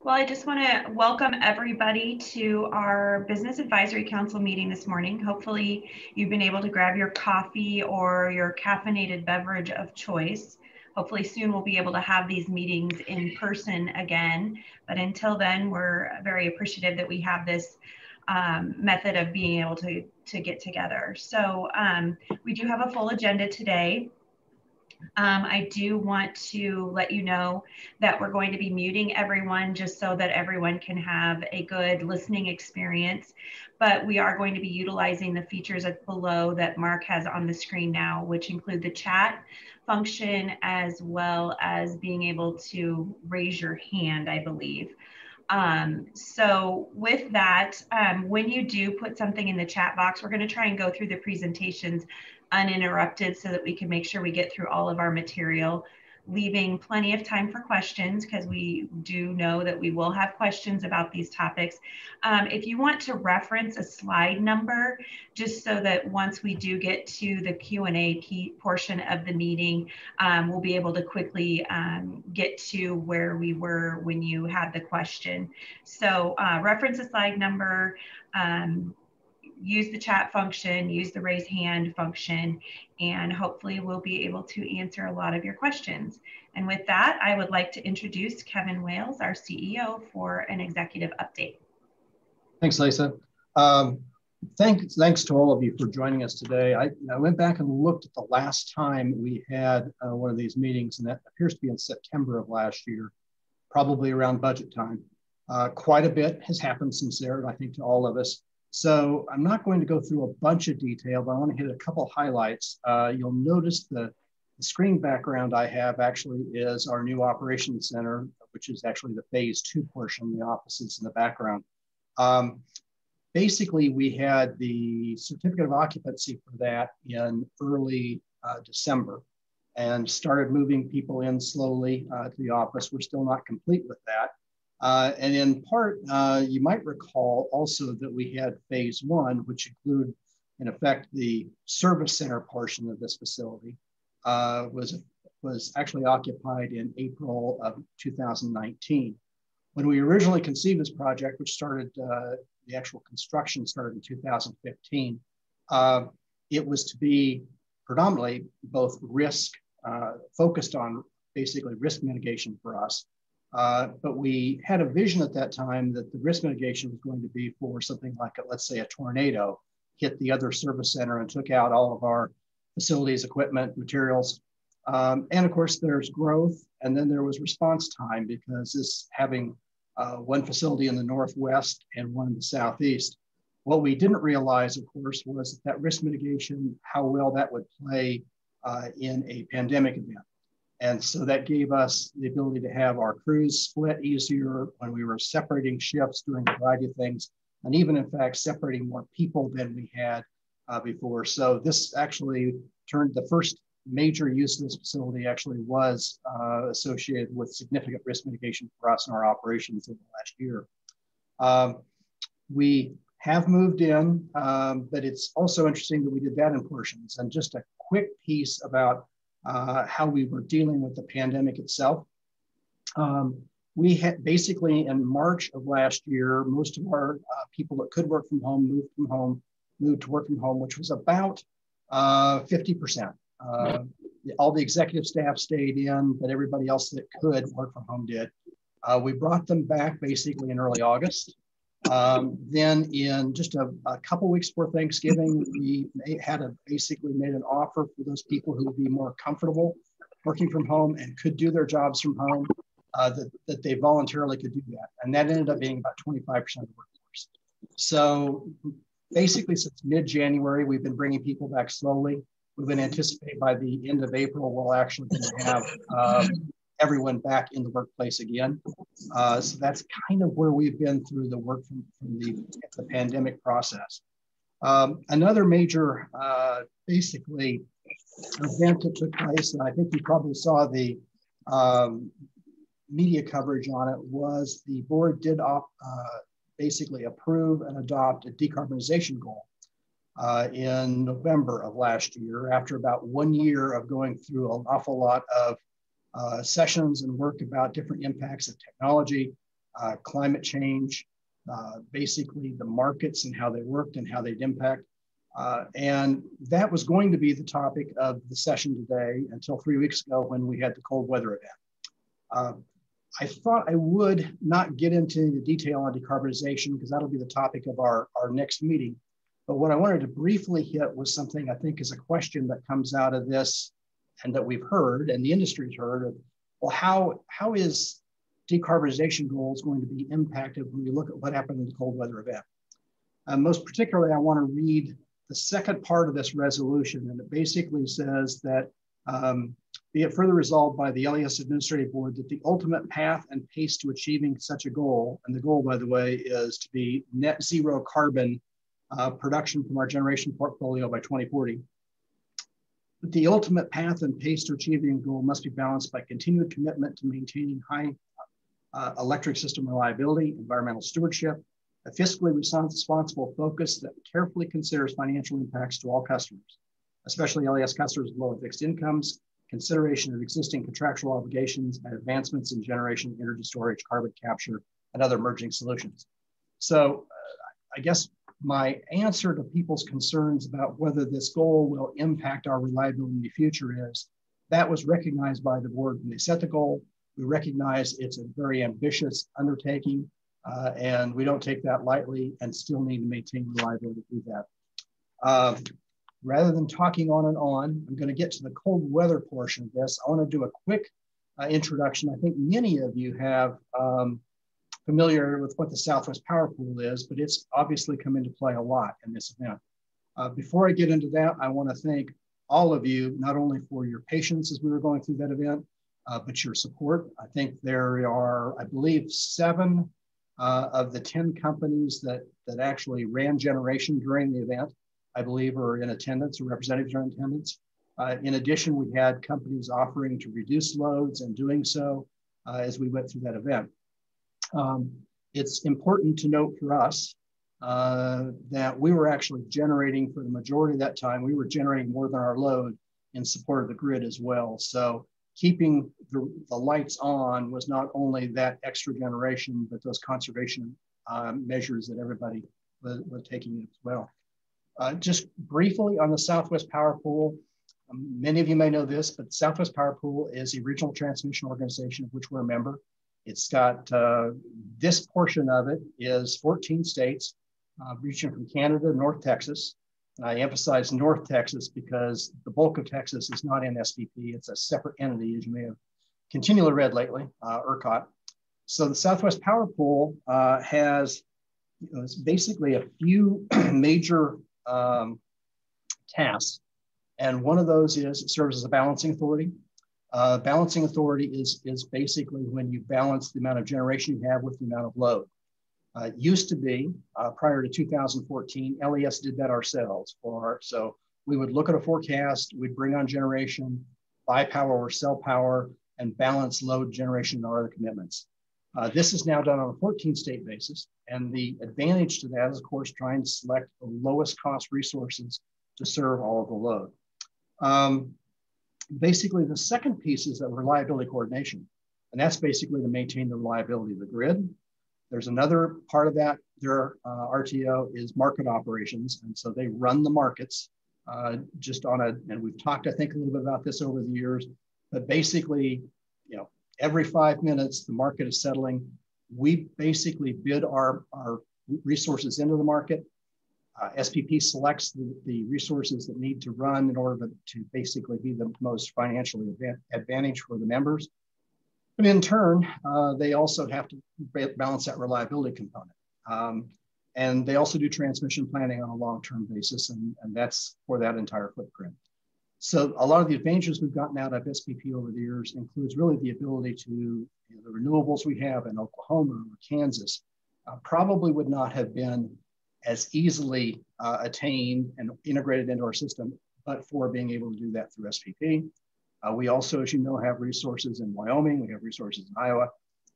Well, I just want to welcome everybody to our Business Advisory Council meeting this morning. Hopefully, you've been able to grab your coffee or your caffeinated beverage of choice. Hopefully, soon we'll be able to have these meetings in person again. But until then, we're very appreciative that we have this um, method of being able to, to get together. So, um, we do have a full agenda today. Um, I do want to let you know that we're going to be muting everyone just so that everyone can have a good listening experience. But we are going to be utilizing the features below that Mark has on the screen now, which include the chat function as well as being able to raise your hand, I believe. Um, so with that, um, when you do put something in the chat box, we're going to try and go through the presentations uninterrupted so that we can make sure we get through all of our material leaving plenty of time for questions because we do know that we will have questions about these topics. Um, if you want to reference a slide number, just so that once we do get to the Q&A portion of the meeting, um, we'll be able to quickly um, get to where we were when you had the question. So uh, reference a slide number, um, use the chat function, use the raise hand function, and hopefully we'll be able to answer a lot of your questions. And with that, I would like to introduce Kevin Wailes, our CEO, for an executive update. Thanks, Lisa. Um, thanks, thanks to all of you for joining us today. I, I went back and looked at the last time we had uh, one of these meetings, and that appears to be in September of last year, probably around budget time. Uh, quite a bit has happened since there, and I think, to all of us. So I'm not going to go through a bunch of detail, but I want to hit a couple highlights. Uh, you'll notice the, the, screen background I have actually is our new operations center, which is actually the phase two portion, the offices in the background. Um, basically, we had the certificate of occupancy for that in early uh, December and started moving people in slowly uh, to the office. We're still not complete with that. Uh, and in part, uh, you might recall also that we had phase one, which include, in effect, the service center portion of this facility, uh, was, was actually occupied in April of 2019. When we originally conceived this project, which started, uh, the actual construction started in 2015, uh, it was to be predominantly both risk, uh, focused on basically risk mitigation for us, uh, but we had a vision at that time that the risk mitigation was going to be for something like, a, let's say, a tornado hit the other service center and took out all of our facilities, equipment, materials. Um, and of course, there's growth, and then there was response time because this having uh, one facility in the northwest and one in the southeast. What we didn't realize, of course, was that risk mitigation, how well that would play uh, in a pandemic event. And so that gave us the ability to have our crews split easier when we were separating shifts, doing a variety of things, and even in fact, separating more people than we had uh, before. So this actually turned the first major use of this facility actually was uh, associated with significant risk mitigation for us in our operations in the last year. Um, we have moved in, um, but it's also interesting that we did that in portions. And just a quick piece about uh, how we were dealing with the pandemic itself. Um, we had basically in March of last year, most of our uh, people that could work from home moved from home, moved to work from home, which was about uh, 50%. Uh, all the executive staff stayed in, but everybody else that could work from home did. Uh, we brought them back basically in early August. Um, then in just a, a couple weeks before Thanksgiving, we had a basically made an offer for those people who would be more comfortable working from home and could do their jobs from home, uh, that, that they voluntarily could do that. And that ended up being about 25% of the workforce. So basically since mid-January, we've been bringing people back slowly. We've been anticipating by the end of April, we'll actually have um, everyone back in the workplace again. Uh, so that's kind of where we've been through the work from, from the, the pandemic process. Um, another major, uh, basically, event that took place, and I think you probably saw the um, media coverage on it, was the board did op, uh, basically approve and adopt a decarbonization goal. Uh, in November of last year, after about one year of going through an awful lot of uh, sessions and work about different impacts of technology. uh, climate change, uh, basically the markets and how they worked and how they'd impact. Uh, and that was going to be the topic of the session today until three weeks ago when we had the cold weather event. Uh, I thought I would not get into the detail on decarbonization because that'll be the topic of our, our next meeting. But what I wanted to briefly hit was something I think is a question that comes out of this and that we've heard and the industry's heard of, well, how, how is decarbonization goals going to be impacted when you look at what happened in the cold weather event? Uh, most particularly, I want to read the second part of this resolution, and it basically says that um, be it further resolved by the LES Administrative Board that the ultimate path and pace to achieving such a goal, and the goal, by the way, is to be net zero carbon uh, production from our generation portfolio by 2040. The ultimate path and pace to achieving the goal must be balanced by continued commitment to maintaining high uh, electric system reliability, environmental stewardship, a fiscally responsible focus that carefully considers financial impacts to all customers, especially LES customers with low fixed incomes, consideration of existing contractual obligations, and advancements in generation, energy storage, carbon capture, and other emerging solutions. So uh, I guess my answer to people's concerns about whether this goal will impact our reliability in the future is that was recognized by the board when they set the goal. We recognize it's a very ambitious undertaking, uh, and we don't take that lightly and still need to maintain reliability through that. Uh, rather than talking on and on, I'm going to get to the cold weather portion of this. I want to do a quick uh, introduction. I think many of you have um, familiar with what the Southwest Power Pool is, but it's obviously come into play a lot in this event. Uh, before I get into that, I want to thank all of you, not only for your patience as we were going through that event, uh, but your support. I think there are, I believe, seven uh, of the 10 companies that, that actually ran generation during the event, I believe are in attendance or representatives are in attendance. Uh, in addition, we had companies offering to reduce loads and doing so uh, as we went through that event. Um, it's important to note for us uh, that we were actually generating for the majority of that time, we were generating more than our load in support of the grid as well. So keeping the, the lights on was not only that extra generation, but those conservation uh, measures that everybody was, was taking as well. Uh, just briefly on the Southwest Power Pool, um, many of you may know this, but Southwest Power Pool is a regional transmission organization of which we're a member. It's got uh, this portion of it is 14 states, uh, reaching from Canada North Texas. And I emphasize North Texas because the bulk of Texas is not in SPP. It's a separate entity, as you may have continually read lately, uh, ERCOT. So the Southwest Power Pool uh, has you know, basically a few major um, tasks. And one of those is it serves as a balancing authority. Uh, balancing authority is, is basically when you balance the amount of generation you have with the amount of load. Uh, used to be uh, prior to 2014, LES did that ourselves. For so we would look at a forecast, we'd bring on generation, buy power or sell power, and balance load generation and our other commitments. Uh, this is now done on a 14 state basis. And the advantage to that is, of course, trying to select the lowest cost resources to serve all of the load. Um, basically the second piece is a reliability coordination. And that's basically to maintain the reliability of the grid. There's another part of that, their uh, RTO is market operations. And so they run the markets uh, just on a, and we've talked, I think, a little bit about this over the years, but basically, you know, every five minutes, the market is settling. We basically bid our, our resources into the market uh, SPP selects the, the, resources that need to run in order to, basically be the most financially advantage for the members. And in turn, uh, they also have to balance that reliability component. Um, and they also do transmission planning on a long-term basis, and, and that's for that entire footprint. So a lot of the advantages we've gotten out of SPP over the years includes really the ability to, you know, the renewables we have in Oklahoma or Kansas uh, probably would not have been as easily uh, attained and integrated into our system, but for being able to do that through SPP. Uh, we also, as you know, have resources in Wyoming, we have resources in Iowa.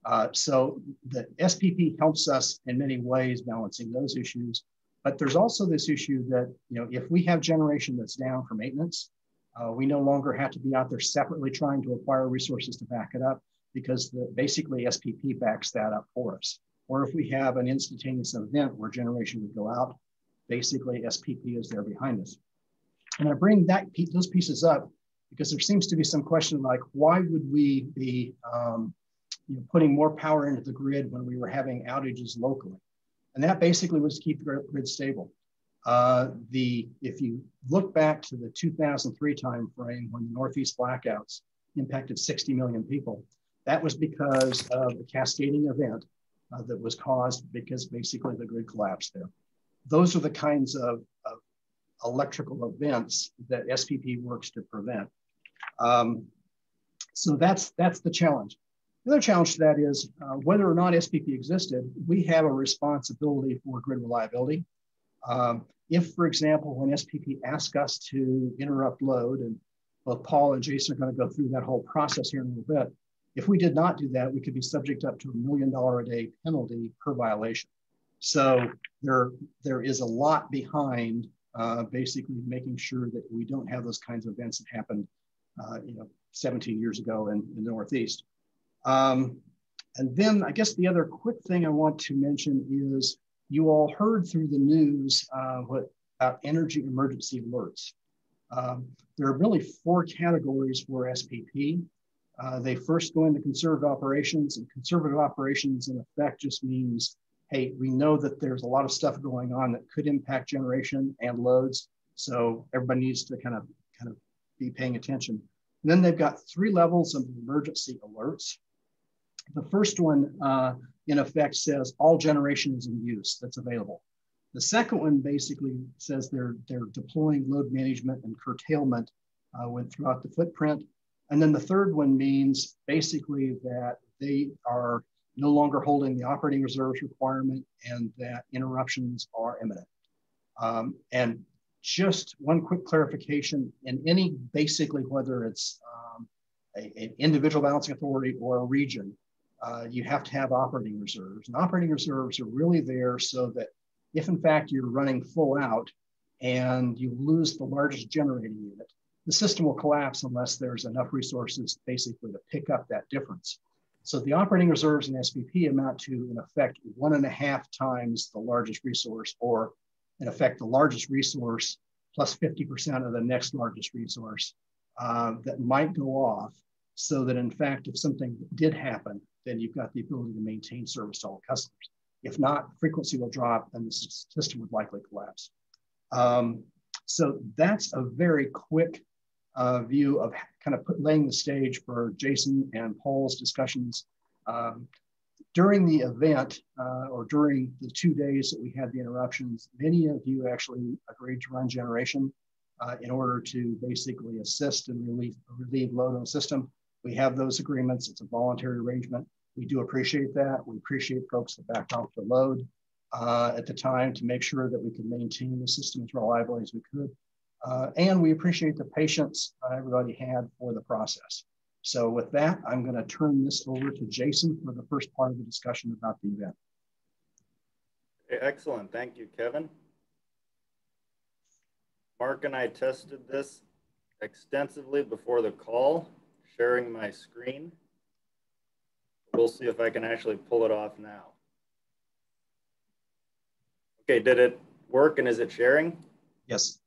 Uh, so the SPP helps us in many ways balancing those issues. But there's also this issue that, you know, if we have generation that's down for maintenance, uh, we no longer have to be out there separately trying to acquire resources to back it up. because the, basically SPP backs that up for us. Or if we have an instantaneous event where generation would go out, basically SPP is there behind us. And I bring that those pieces up because there seems to be some question like, why would we be um, you know, putting more power into the grid when we were having outages locally? And that basically was to keep the grid stable. Uh, the if you look back to the 2003 timeframe when the Northeast blackouts impacted 60 million people, that was because of a cascading event uh, that was caused because basically the grid collapsed there. Those are the kinds of, of electrical events that SPP works to prevent. Um, so that's that's the challenge. The other challenge to that is uh, whether or not SPP existed, we have a responsibility for grid reliability. Um, if, for example, when SPP asks us to interrupt load, and both Paul and Jason are going to go through that whole process here in a little bit, if we did not do that, we could be subject up to a million dollar a day penalty per violation. So there, there is a lot behind uh, basically making sure that we don't have those kinds of events that happened, uh, you know, 17 years ago in, in the Northeast. Um, and then I guess the other quick thing I want to mention is you all heard through the news uh, what about energy emergency alerts. Um, there are really four categories for SPP. Uh, they first go into conservative operations, and conservative operations, in effect, just means hey, we know that there's a lot of stuff going on that could impact generation and loads. So everybody needs to kind of kind of be paying attention. And then they've got three levels of emergency alerts. The first one, uh, in effect, says all generation is in use that's available. The second one basically says they're, they're deploying load management and curtailment uh, throughout the footprint. And then the third one means basically that they are no longer holding the operating reserves requirement and that interruptions are imminent. Um, and just one quick clarification in any, basically, whether it's um, an individual balancing authority or a region, uh, you have to have operating reserves. And operating reserves are really there so that if in fact you're running full out and you lose the largest generating unit, the system will collapse unless there's enough resources basically to pick up that difference. So the operating reserves in SPP amount to, in effect, one and a half times the largest resource, or in effect, the largest resource plus 50% of the next largest resource uh, that might go off so that in fact, if something did happen, then you've got the ability to maintain service to all customers. If not, frequency will drop and the system would likely collapse. Um, so that's a very quick uh, view of kind of put, laying the stage for Jason and Paul's discussions. Um, during the event uh, or during the two days that we had the interruptions, many of you actually agreed to run generation uh, in order to basically assist and relieve, relieve load on the system. We have those agreements. It's a voluntary arrangement. We do appreciate that. We appreciate folks that backed off the load uh, at the time to make sure that we could maintain the system as reliably as we could. Uh, and we appreciate the patience uh, everybody had for the process. So with that, I'm going to turn this over to Jason for the first part of the discussion about the event. Excellent. Thank you, Kevin. Mark and I tested this extensively before the call, sharing my screen. We'll see if I can actually pull it off now. Okay, did it work and is it sharing? Yes.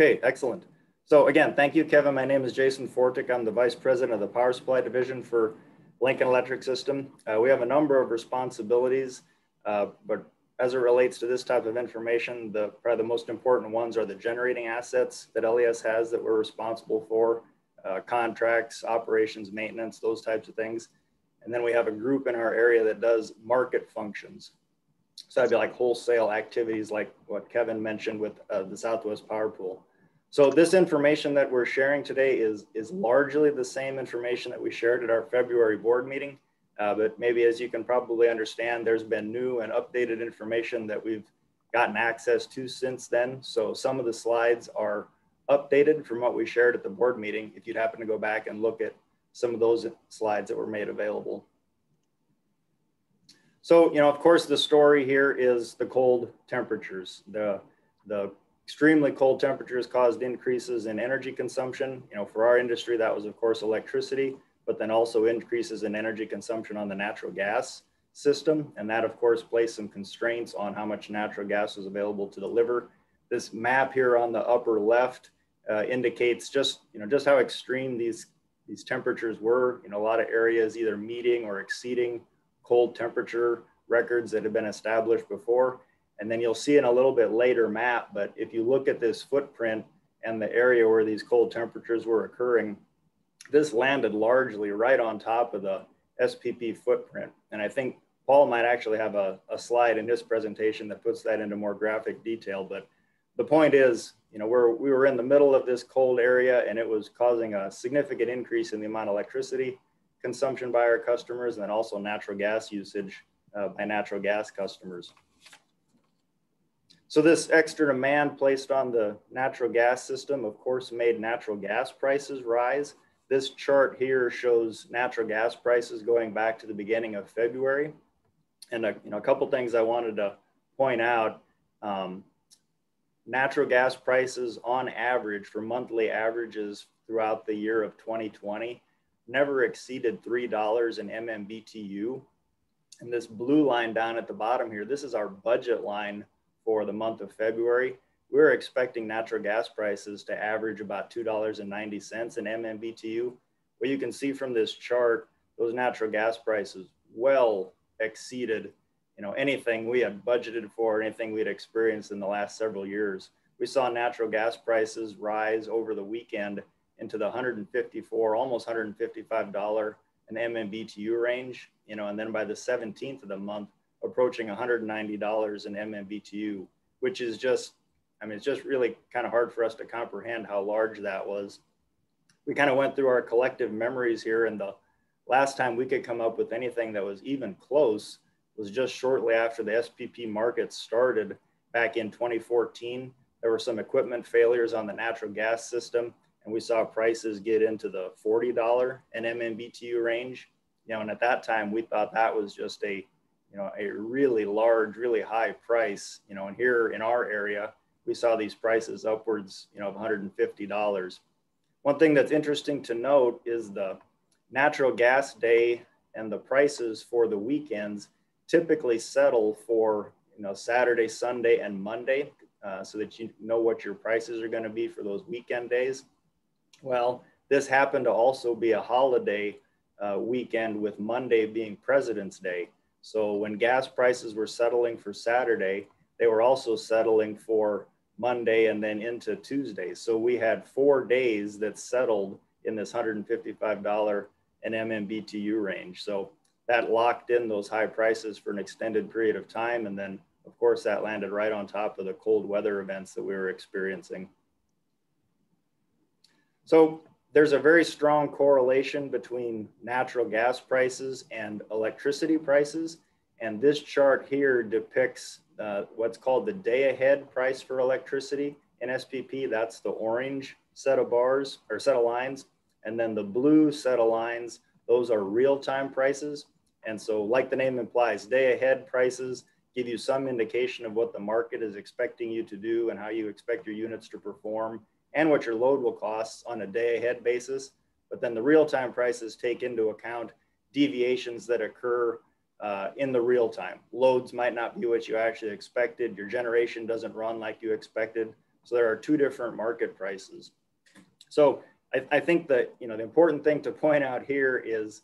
Okay, excellent. So again, thank you, Kevin. My name is Jason Fortik. I'm the Vice President of the Power Supply Division for Lincoln Electric System. Uh, we have a number of responsibilities, uh, but as it relates to this type of information, the probably the most important ones are the generating assets that LES has that we're responsible for, uh, contracts, operations, maintenance, those types of things. And then we have a group in our area that does market functions. So that'd be like wholesale activities like what Kevin mentioned with uh, the Southwest Power Pool. So this information that we're sharing today is, is largely the same information that we shared at our February board meeting. Uh, but maybe as you can probably understand, there's been new and updated information that we've gotten access to since then. So some of the slides are updated from what we shared at the board meeting. If you'd happen to go back and look at some of those slides that were made available. So, you know, of course, the story here is the cold temperatures. The, the extremely cold temperatures caused increases in energy consumption. You know, for our industry, that was, of course, electricity. but then also increases in energy consumption on the natural gas system. And that of course placed some constraints on how much natural gas was available to deliver. This map here on the upper left uh, indicates just, you know, just how extreme these, these temperatures were. In a lot of areas either meeting or exceeding cold temperature records that have been established before. And then you'll see in a little bit later map, but if you look at this footprint and the area where these cold temperatures were occurring, this landed largely right on top of the SPP footprint. And I think Paul might actually have a, a slide in his presentation that puts that into more graphic detail. But the point is, you know, we're, we were in the middle of this cold area and it was causing a significant increase in the amount of electricity consumption by our customers and then also natural gas usage uh, by natural gas customers. So this extra demand placed on the natural gas system, of course, made natural gas prices rise. This chart here shows natural gas prices going back to the beginning of February. And a, you know, a couple things I wanted to point out. Um, natural gas prices on average for monthly averages throughout the year of 2020 never exceeded $3 in MMBTU. And this blue line down at the bottom here, this is our budget line for the month of February, we're expecting natural gas prices to average about $2.90 in MMBTU. What you can see from this chart, those natural gas prices well exceeded you know, anything we had budgeted for, anything we had experienced in the last several years. We saw natural gas prices rise over the weekend into the 154, almost $155 an MMBTU range, you know, and then by the 17th of the month, approaching $190 in MMBTU, which is just, I mean, it's just really kind of hard for us to comprehend how large that was. We kind of went through our collective memories here, and the last time we could come up with anything that was even close was just shortly after the SPP market started back in 2014. There were some equipment failures on the natural gas system, and we saw prices get into the $40 an MMBTU range. You know, and at that time we thought that was just a you know, a really large, really high price, you know, and here in our area, we saw these prices upwards, you know, of $150. One thing that's interesting to note is the natural gas day and the prices for the weekends typically settle for, you know, Saturday, Sunday, and Monday uh, so that you know what your prices are going to be for those weekend days. Well, this happened to also be a holiday uh, weekend with Monday being President's Day. So when gas prices were settling for Saturday, they were also settling for Monday and then into Tuesday. So we had four days that settled in this $155 an MMBTU range. So that locked in those high prices for an extended period of time. And then, of course, that landed right on top of the cold weather events that we were experiencing. So there's a very strong correlation between natural gas prices and electricity prices. And this chart here depicts uh, what's called the day ahead price for electricity in SPP. That's the orange set of bars or set of lines. And then the blue set of lines, those are real time prices. And so like the name implies, day ahead prices give you some indication of what the market is expecting you to do and how you expect your units to perform and what your load will cost on a day ahead basis. But then the real time prices take into account deviations that occur uh, in the real time. Loads might not be what you actually expected. Your generation doesn't run like you expected. So there are two different market prices. So I, I think that you know the important thing to point out here is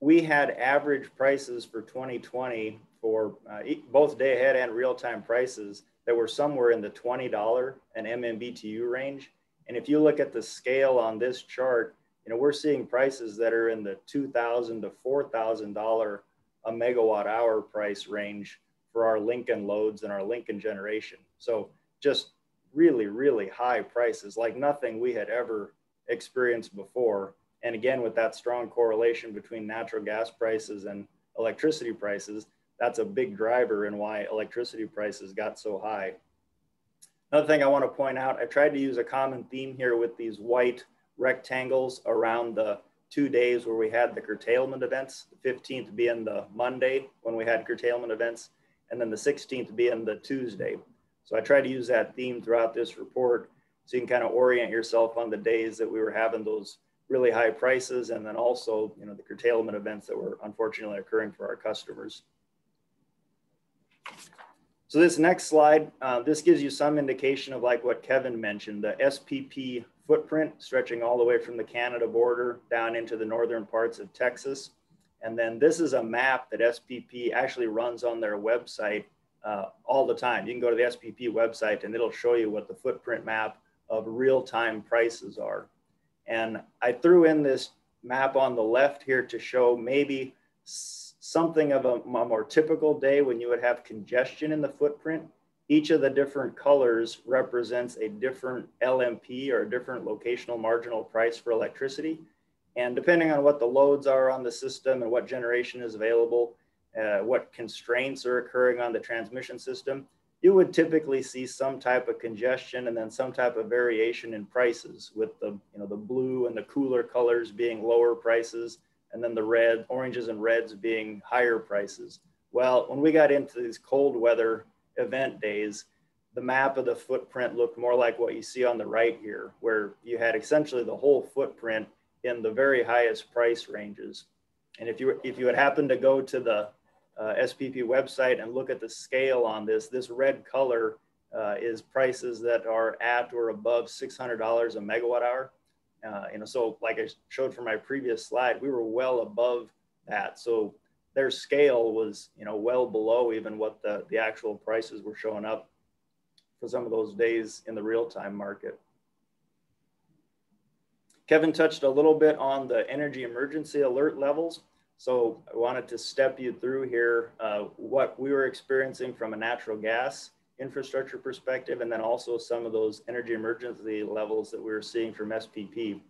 we had average prices for 2020 for uh, both day ahead and real time prices that were somewhere in the $20 an MMBTU range. And if you look at the scale on this chart, you know, we're seeing prices that are in the 2,000 to $4,000 a megawatt hour price range for our Lincoln loads and our Lincoln generation. So just really, really high prices, like nothing we had ever experienced before. And again, with that strong correlation between natural gas prices and electricity prices, that's a big driver in why electricity prices got so high. Another thing I want to point out, I tried to use a common theme here with these white rectangles around the two days where we had the curtailment events, the 15th being the Monday when we had curtailment events, and then the 16th being the Tuesday. So I tried to use that theme throughout this report so you can kind of orient yourself on the days that we were having those really high prices and then also you know the curtailment events that were unfortunately occurring for our customers. So this next slide, uh, this gives you some indication of like what Kevin mentioned, the SPP footprint stretching all the way from the Canada border down into the northern parts of Texas. And then this is a map that SPP actually runs on their website uh, all the time. You can go to the SPP website and it'll show you what the footprint map of real-time prices are. And I threw in this map on the left here to show maybe something of a, a more typical day when you would have congestion in the footprint. Each of the different colors represents a different LMP or a different locational marginal price for electricity. And depending on what the loads are on the system and what generation is available, uh, what constraints are occurring on the transmission system, you would typically see some type of congestion and then some type of variation in prices with the, you know, the blue and the cooler colors being lower prices and then the red, oranges and reds being higher prices. Well, when we got into these cold weather event days, the map of the footprint looked more like what you see on the right here, where you had essentially the whole footprint in the very highest price ranges. And if you if you had happened to go to the uh, SPP website and look at the scale on this, this red color uh, is prices that are at or above $600 a megawatt hour. Uh, you know, so like I showed from my previous slide, we were well above that. So their scale was, you know, well below even what the, the actual prices were showing up for some of those days in the real-time market. Kevin touched a little bit on the energy emergency alert levels. So I wanted to step you through here uh, what we were experiencing from a natural gas infrastructure perspective, and then also some of those energy emergency levels that we are seeing from SPP.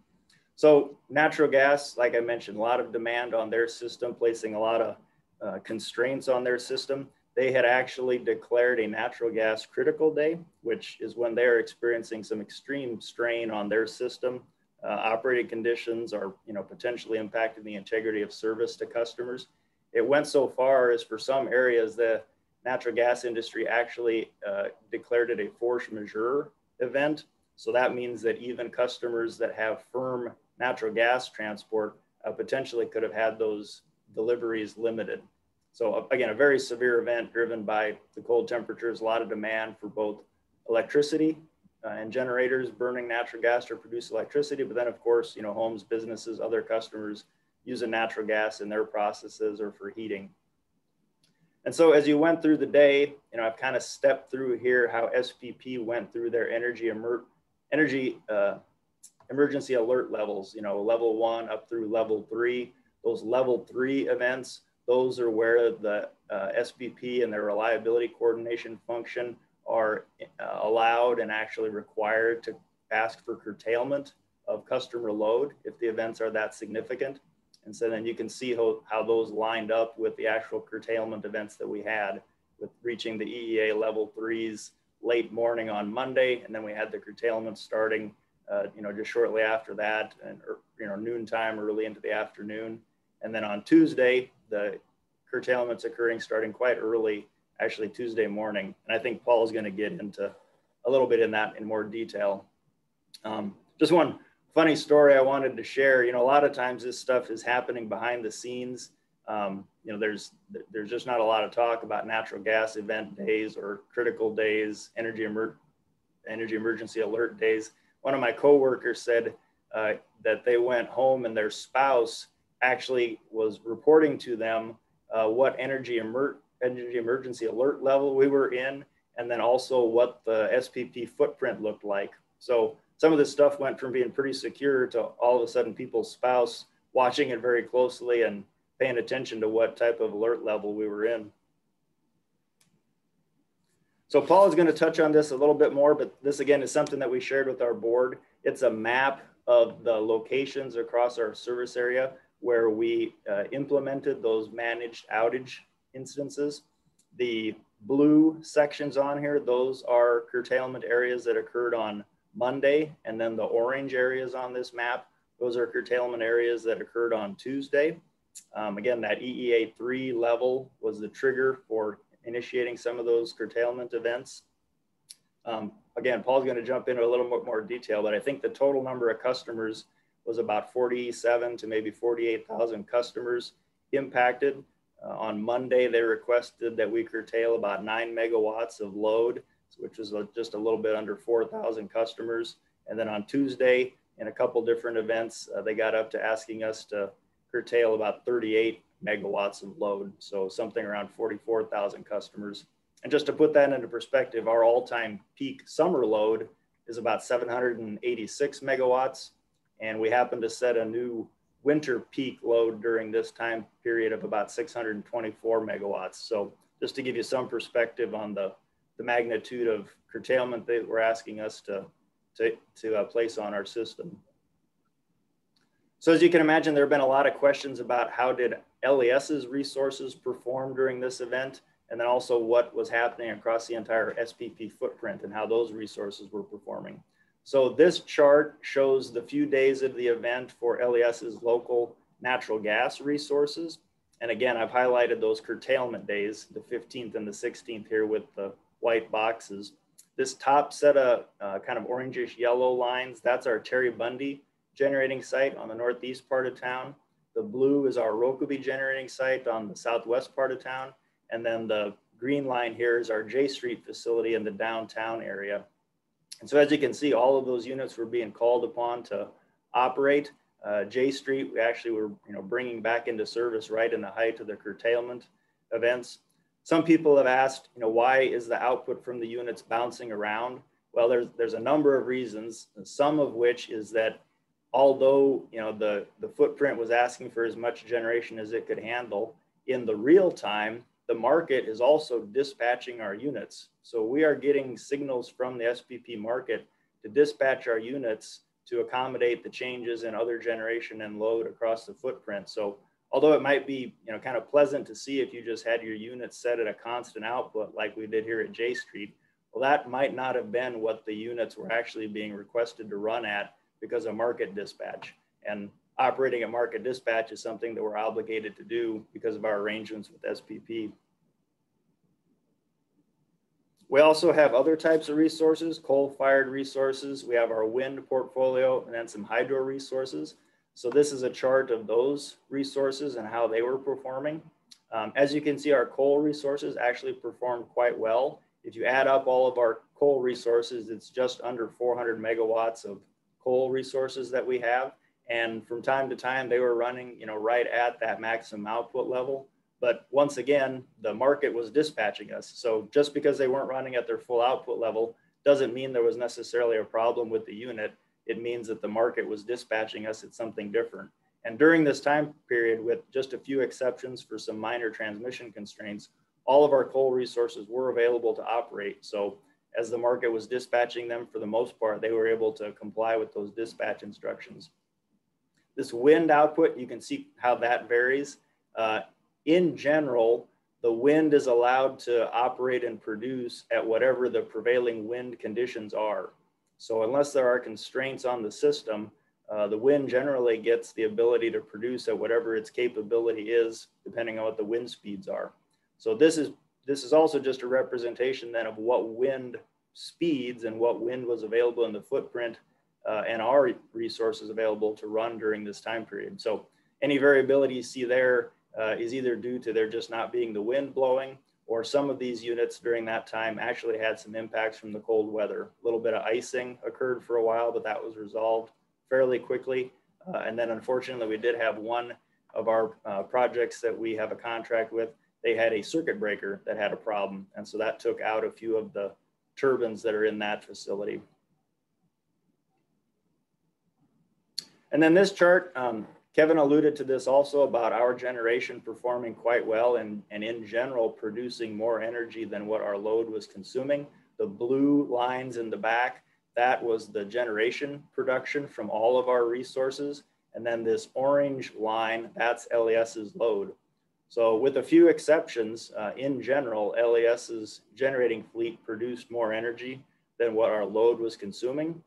So natural gas, like I mentioned, a lot of demand on their system, placing a lot of uh, constraints on their system. They had actually declared a natural gas critical day, which is when they're experiencing some extreme strain on their system. Uh, operating conditions are, you know, potentially impacting the integrity of service to customers. It went so far as for some areas that natural gas industry actually uh, declared it a force majeure event. So that means that even customers that have firm natural gas transport uh, potentially could have had those deliveries limited. So uh, again, a very severe event driven by the cold temperatures, a lot of demand for both electricity uh, and generators burning natural gas to produce electricity, but then of course, you know, homes, businesses, other customers using natural gas in their processes or for heating. And so as you went through the day, you know, I've kind of stepped through here how SPP went through their energy emer energy uh, emergency alert levels, you know, level one up through level three. Those level three events, those are where the uh, SPP and their reliability coordination function are uh, allowed and actually required to ask for curtailment of customer load if the events are that significant. And so then you can see how, how those lined up with the actual curtailment events that we had with reaching the EEA level threes late morning on Monday. And then we had the curtailment starting, uh, you know, just shortly after that and, er, you know, noontime early into the afternoon. And then on Tuesday, the curtailments occurring starting quite early, actually Tuesday morning. And I think Paul is going to get into a little bit in that in more detail. Um, just one funny story I wanted to share. You know, a lot of times this stuff is happening behind the scenes. Um, you know, there's there's just not a lot of talk about natural gas event days or critical days, energy emer- energy emergency alert days. One of my coworkers said uh, that they went home and their spouse actually was reporting to them uh, what energy emer- energy emergency alert level we were in, and then also what the SPP footprint looked like. So some of this stuff went from being pretty secure to all of a sudden people's spouse watching it very closely and paying attention to what type of alert level we were in. So Paul is going to touch on this a little bit more, but this again is something that we shared with our board. It's a map of the locations across our service area where we uh, implemented those managed outage instances. The blue sections on here, those are curtailment areas that occurred on Monday, and then the orange areas on this map, those are curtailment areas that occurred on Tuesday. Um, again, that EEA 3 level was the trigger for initiating some of those curtailment events. Um, again, Paul's going to jump into a little bit more detail, but I think the total number of customers was about 47 to maybe 48,000 customers impacted. Uh, on Monday, they requested that we curtail about nine megawatts of load, which was just a little bit under 4,000 customers. And then on Tuesday, in a couple different events, uh, they got up to asking us to curtail about 38 megawatts of load. So something around 44,000 customers. And just to put that into perspective, our all-time peak summer load is about 786 megawatts. And we happen to set a new winter peak load during this time period of about 624 megawatts. So just to give you some perspective on the, the magnitude of curtailment they were asking us to, to, to uh, place on our system. So as you can imagine, there have been a lot of questions about how did LES's resources perform during this event, and then also what was happening across the entire SPP footprint and how those resources were performing. So this chart shows the few days of the event for LES's local natural gas resources. And again, I've highlighted those curtailment days, the 15th and the 16th here with the white boxes. This top set of uh, kind of orangish yellow lines, that's our Terry Bundy generating site on the northeast part of town. The blue is our Rokeby generating site on the southwest part of town. And then the green line here is our J Street facility in the downtown area. And so as you can see, all of those units were being called upon to operate. Uh, J Street, we actually were you know, bringing back into service right in the height of the curtailment events. Some people have asked, you know, why is the output from the units bouncing around? Well, there's, there's a number of reasons, some of which is that although you know the, the footprint was asking for as much generation as it could handle, in the real time, the market is also dispatching our units. So we are getting signals from the SPP market to dispatch our units to accommodate the changes in other generation and load across the footprint. So although it might be you know kind of pleasant to see if you just had your units set at a constant output like we did here at J Street, well that might not have been what the units were actually being requested to run at because of market dispatch. And operating at market dispatch is something that we're obligated to do because of our arrangements with SPP. We also have other types of resources, coal-fired resources. We have our wind portfolio and then some hydro resources. So this is a chart of those resources and how they were performing. Um, as you can see, our coal resources actually performed quite well. If you add up all of our coal resources, it's just under 400 megawatts of coal resources that we have. And from time to time, they were running, you know, right at that maximum output level. But once again, the market was dispatching us. So just because they weren't running at their full output level doesn't mean there was necessarily a problem with the unit. It means that the market was dispatching us at something different. And during this time period, with just a few exceptions for some minor transmission constraints, all of our coal resources were available to operate. So as the market was dispatching them for the most part, they were able to comply with those dispatch instructions. This wind output, you can see how that varies. Uh, in general, the wind is allowed to operate and produce at whatever the prevailing wind conditions are. So unless there are constraints on the system, uh, the wind generally gets the ability to produce at whatever its capability is, depending on what the wind speeds are. So this is this is also just a representation then of what wind speeds and what wind was available in the footprint uh, and our resources available to run during this time period. So any variability you see there uh, is either due to there just not being the wind blowing or some of these units during that time actually had some impacts from the cold weather. A little bit of icing occurred for a while, but that was resolved fairly quickly. Uh, and then unfortunately, we did have one of our uh, projects that we have a contract with they had a circuit breaker that had a problem. And so that took out a few of the turbines that are in that facility. And then this chart, um, Kevin alluded to this also about our generation performing quite well and, and in general producing more energy than what our load was consuming. The blue lines in the back, that was the generation production from all of our resources. And then this orange line, that's LES's load. So with a few exceptions, uh, in general, LES's generating fleet produced more energy than what our load was consuming.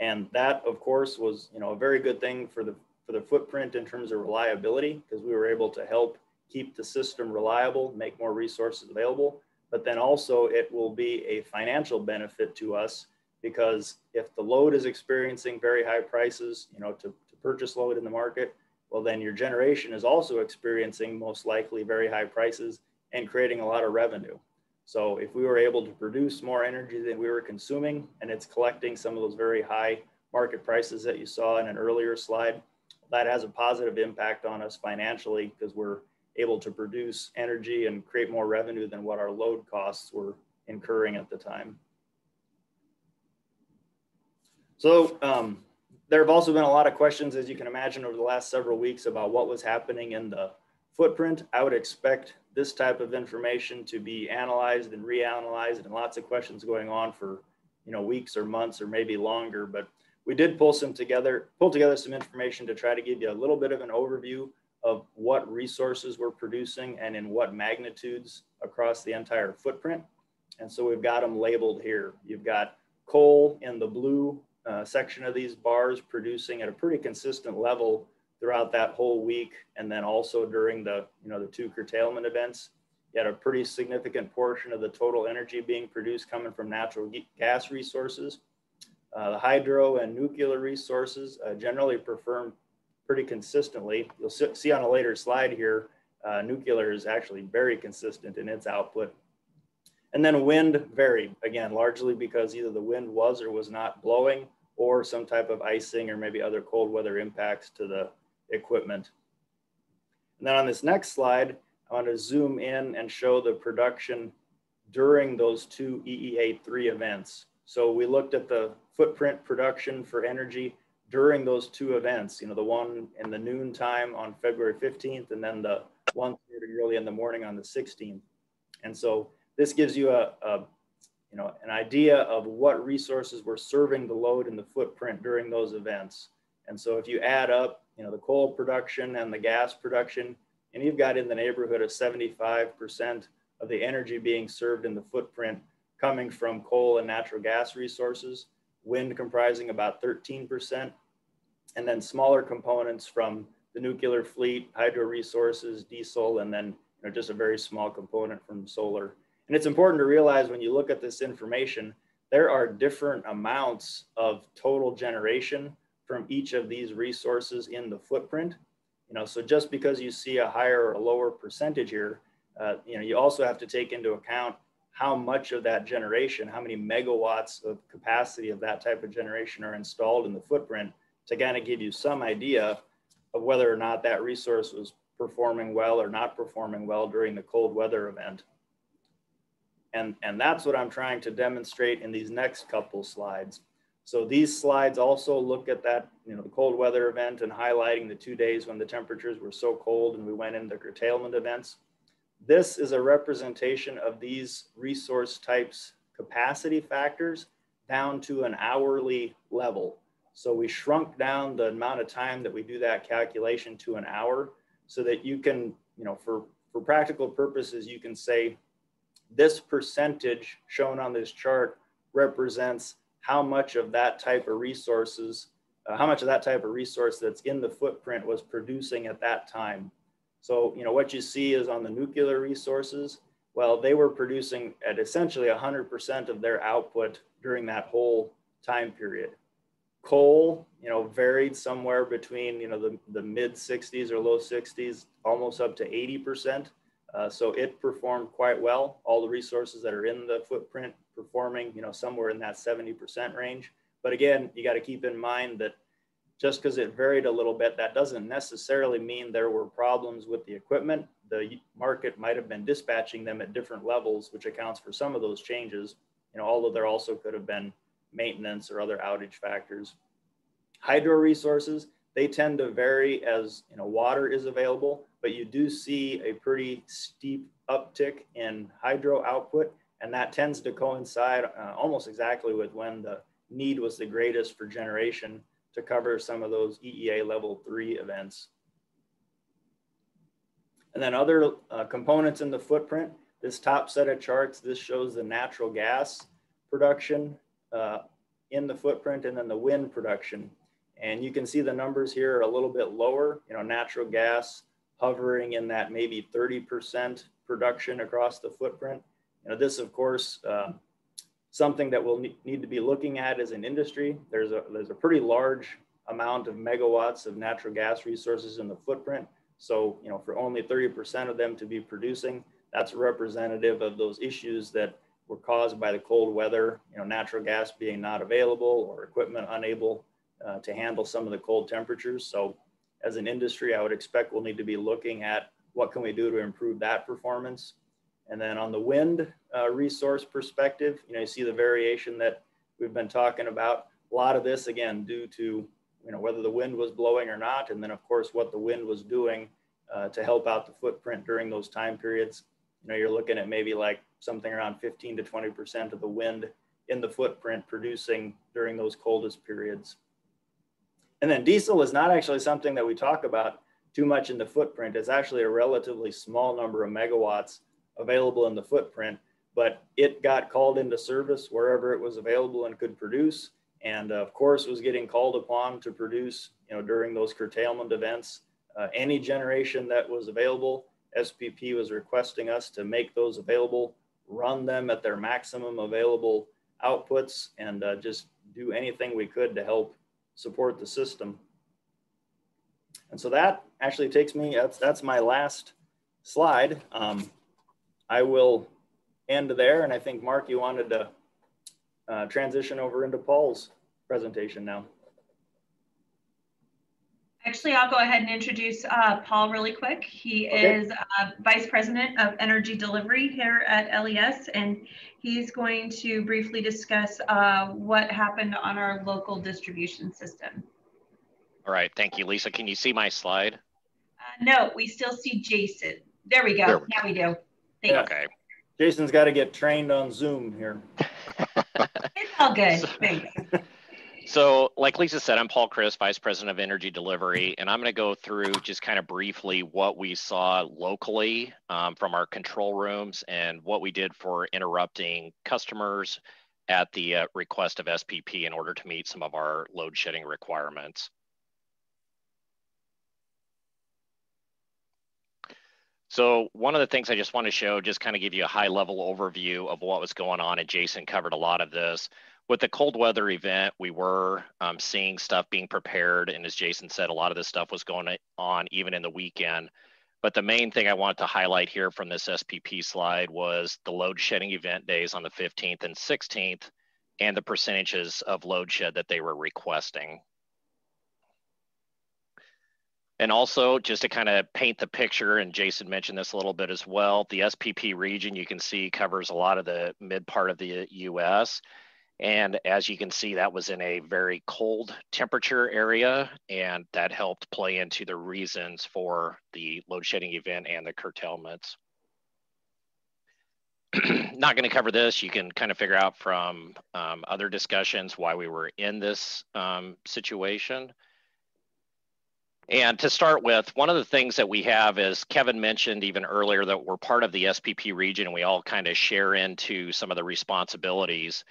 And that, of course, was you know a very good thing for the for the footprint in terms of reliability because we were able to help keep the system reliable, make more resources available. But then also it will be a financial benefit to us because if the load is experiencing very high prices, you know, to, to purchase load in the market, well, then your generation is also experiencing most likely very high prices and creating a lot of revenue. So if we were able to produce more energy than we were consuming and it's collecting some of those very high market prices that you saw in an earlier slide, that has a positive impact on us financially because we're able to produce energy and create more revenue than what our load costs were incurring at the time. So um, there have also been a lot of questions, as you can imagine, over the last several weeks about what was happening in the footprint. I would expect this type of information to be analyzed and reanalyzed and lots of questions going on for you know weeks or months or maybe longer. But we did pull some together, pull together some information to try to give you a little bit of an overview of what resources we're producing and in what magnitudes across the entire footprint. And so we've got them labeled here. You've got coal in the blue uh, section of these bars producing at a pretty consistent level throughout that whole week. And then also during the, you know, the two curtailment events, you had a pretty significant portion of the total energy being produced coming from natural gas resources. Uh, the hydro and nuclear resources uh, generally perform pretty consistently. You'll see on a later slide here, uh, nuclear is actually very consistent in its output. And then wind varied, again, largely because either the wind was or was not blowing or some type of icing or maybe other cold weather impacts to the equipment. And then on this next slide, I want to zoom in and show the production during those two EEA3 events. So we looked at the footprint production for energy during those two events, you know, the one in the noon time on February 15th and then the one early in the morning on the 16th. And so this gives you a, a, you know, an idea of what resources were serving the load in the footprint during those events. And so if you add up, you know, the coal production and the gas production, and you've got in the neighborhood of 75% of the energy being served in the footprint coming from coal and natural gas resources, wind comprising about 13%, and then smaller components from the nuclear fleet, hydro resources, diesel, and then you know, just a very small component from solar. And it's important to realize when you look at this information, there are different amounts of total generation from each of these resources in the footprint. You know, so just because you see a higher or a lower percentage here, uh, you know, you also have to take into account how much of that generation, how many megawatts of capacity of that type of generation are installed in the footprint to kind of give you some idea of whether or not that resource was performing well or not performing well during the cold weather event. And, and that's what I'm trying to demonstrate in these next couple slides. So these slides also look at that, you know, the cold weather event and highlighting the two days when the temperatures were so cold and we went into curtailment events. This is a representation of these resource types capacity factors down to an hourly level. So we shrunk down the amount of time that we do that calculation to an hour so that you can, you know, for, for practical purposes, you can say this percentage shown on this chart represents how much of that type of resources, uh, how much of that type of resource that's in the footprint was producing at that time. So, you know, what you see is on the nuclear resources, well, they were producing at essentially 100% of their output during that whole time period. Coal, you know, varied somewhere between, you know, the, the mid 60s or low 60s, almost up to 80%. Uh, so it performed quite well. All the resources that are in the footprint performing, you know, somewhere in that 70% range. But again, you got to keep in mind that just because it varied a little bit, that doesn't necessarily mean there were problems with the equipment. The market might have been dispatching them at different levels, which accounts for some of those changes. You know, although there also could have been maintenance or other outage factors. Hydro resources, they tend to vary as you know water is available, but you do see a pretty steep uptick in hydro output, and that tends to coincide uh, almost exactly with when the need was the greatest for generation to cover some of those EEA level three events. And then other uh, components in the footprint, this top set of charts, this shows the natural gas production uh, in the footprint and then the wind production. And you can see the numbers here are a little bit lower, you know, natural gas hovering in that maybe 30% production across the footprint. You know, this of course, uh, something that we'll need to be looking at as an industry. There's a, there's a pretty large amount of megawatts of natural gas resources in the footprint. So, you know, for only 30% of them to be producing, that's representative of those issues that were caused by the cold weather, you know, natural gas being not available or equipment unable uh, to handle some of the cold temperatures. So as an industry, I would expect we'll need to be looking at what can we do to improve that performance. And then on the wind uh, resource perspective, you know, you see the variation that we've been talking about. A lot of this, again, due to, you know, whether the wind was blowing or not. And then of course, what the wind was doing uh, to help out the footprint during those time periods. You know, you're looking at maybe like something around 15 to 20% of the wind in the footprint producing during those coldest periods. And then diesel is not actually something that we talk about too much in the footprint. It's actually a relatively small number of megawatts available in the footprint, but it got called into service wherever it was available and could produce. And of course was getting called upon to produce, you know, during those curtailment events, uh, any generation that was available, SPP was requesting us to make those available, run them at their maximum available outputs and uh, just do anything we could to help support the system. And so that actually takes me, that's, that's my last slide. Um, I will end there. And I think Mark, you wanted to uh, transition over into Paul's presentation now. Actually, I'll go ahead and introduce uh, Paul really quick. He okay. is uh, Vice President of Energy Delivery here at LES, and he's going to briefly discuss uh, what happened on our local distribution system. All right, thank you, Lisa. Can you see my slide? Uh, no, we still see Jason. There we go. There we now go. we do. Thanks. Okay. Jason's got to get trained on Zoom here. it's all good. Thanks. So, like Lisa said, I'm Paul Crist, Vice President of Energy Delivery, and I'm going to go through just kind of briefly what we saw locally um, from our control rooms and what we did for interrupting customers at the uh, request of SPP in order to meet some of our load shedding requirements. So one of the things I just want to show, just kind of give you a high level overview of what was going on, and Jason covered a lot of this with the cold weather event, we were um, seeing stuff being prepared. And as Jason said, a lot of this stuff was going on even in the weekend. But the main thing I wanted to highlight here from this SPP slide was the load shedding event days on the 15th and 16th and the percentages of load shed that they were requesting. And also, just to kind of paint the picture, and Jason mentioned this a little bit as well, the SPP region you can see covers a lot of the mid part of the US. And as you can see, that was in a very cold temperature area, and that helped play into the reasons for the load shedding event and the curtailments. Not going to cover this. You can kind of figure out from um, other discussions why we were in this um, situation. And to start with, one of the things that we have is Kevin mentioned even earlier that we're part of the SPP region and we all kind of share into some of the responsibilities.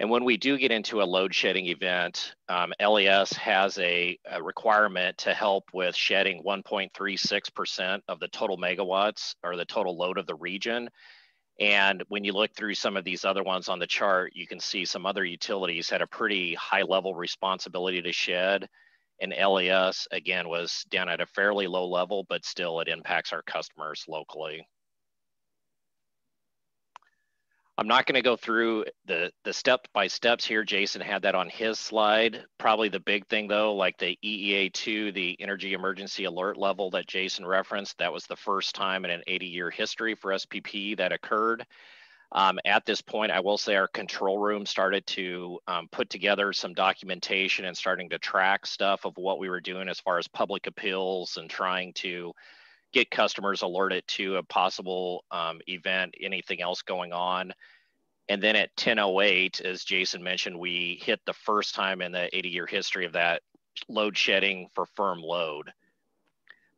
And when we do get into a load shedding event, um, LES has a, a, requirement to help with shedding 1.36% of the total megawatts or the total load of the region. And when you look through some of these other ones on the chart, you can see some other utilities had a pretty high level responsibility to shed. And LES, again, was down at a fairly low level, but still it impacts our customers locally. I'm not going to go through the the step by steps here. Jason had that on his slide. Probably the big thing though, like the EEA2, the energy emergency alert level that Jason referenced, that was the first time in an 80 year history for SPP that occurred. Um, at this point, I will say our control room started to um, put together some documentation and starting to track stuff of what we were doing as far as public appeals and trying to get customers alerted to a possible um, event, anything else going on. And then at 10:08, as Jason mentioned, we hit the first time in the 80-year history of that load shedding for firm load.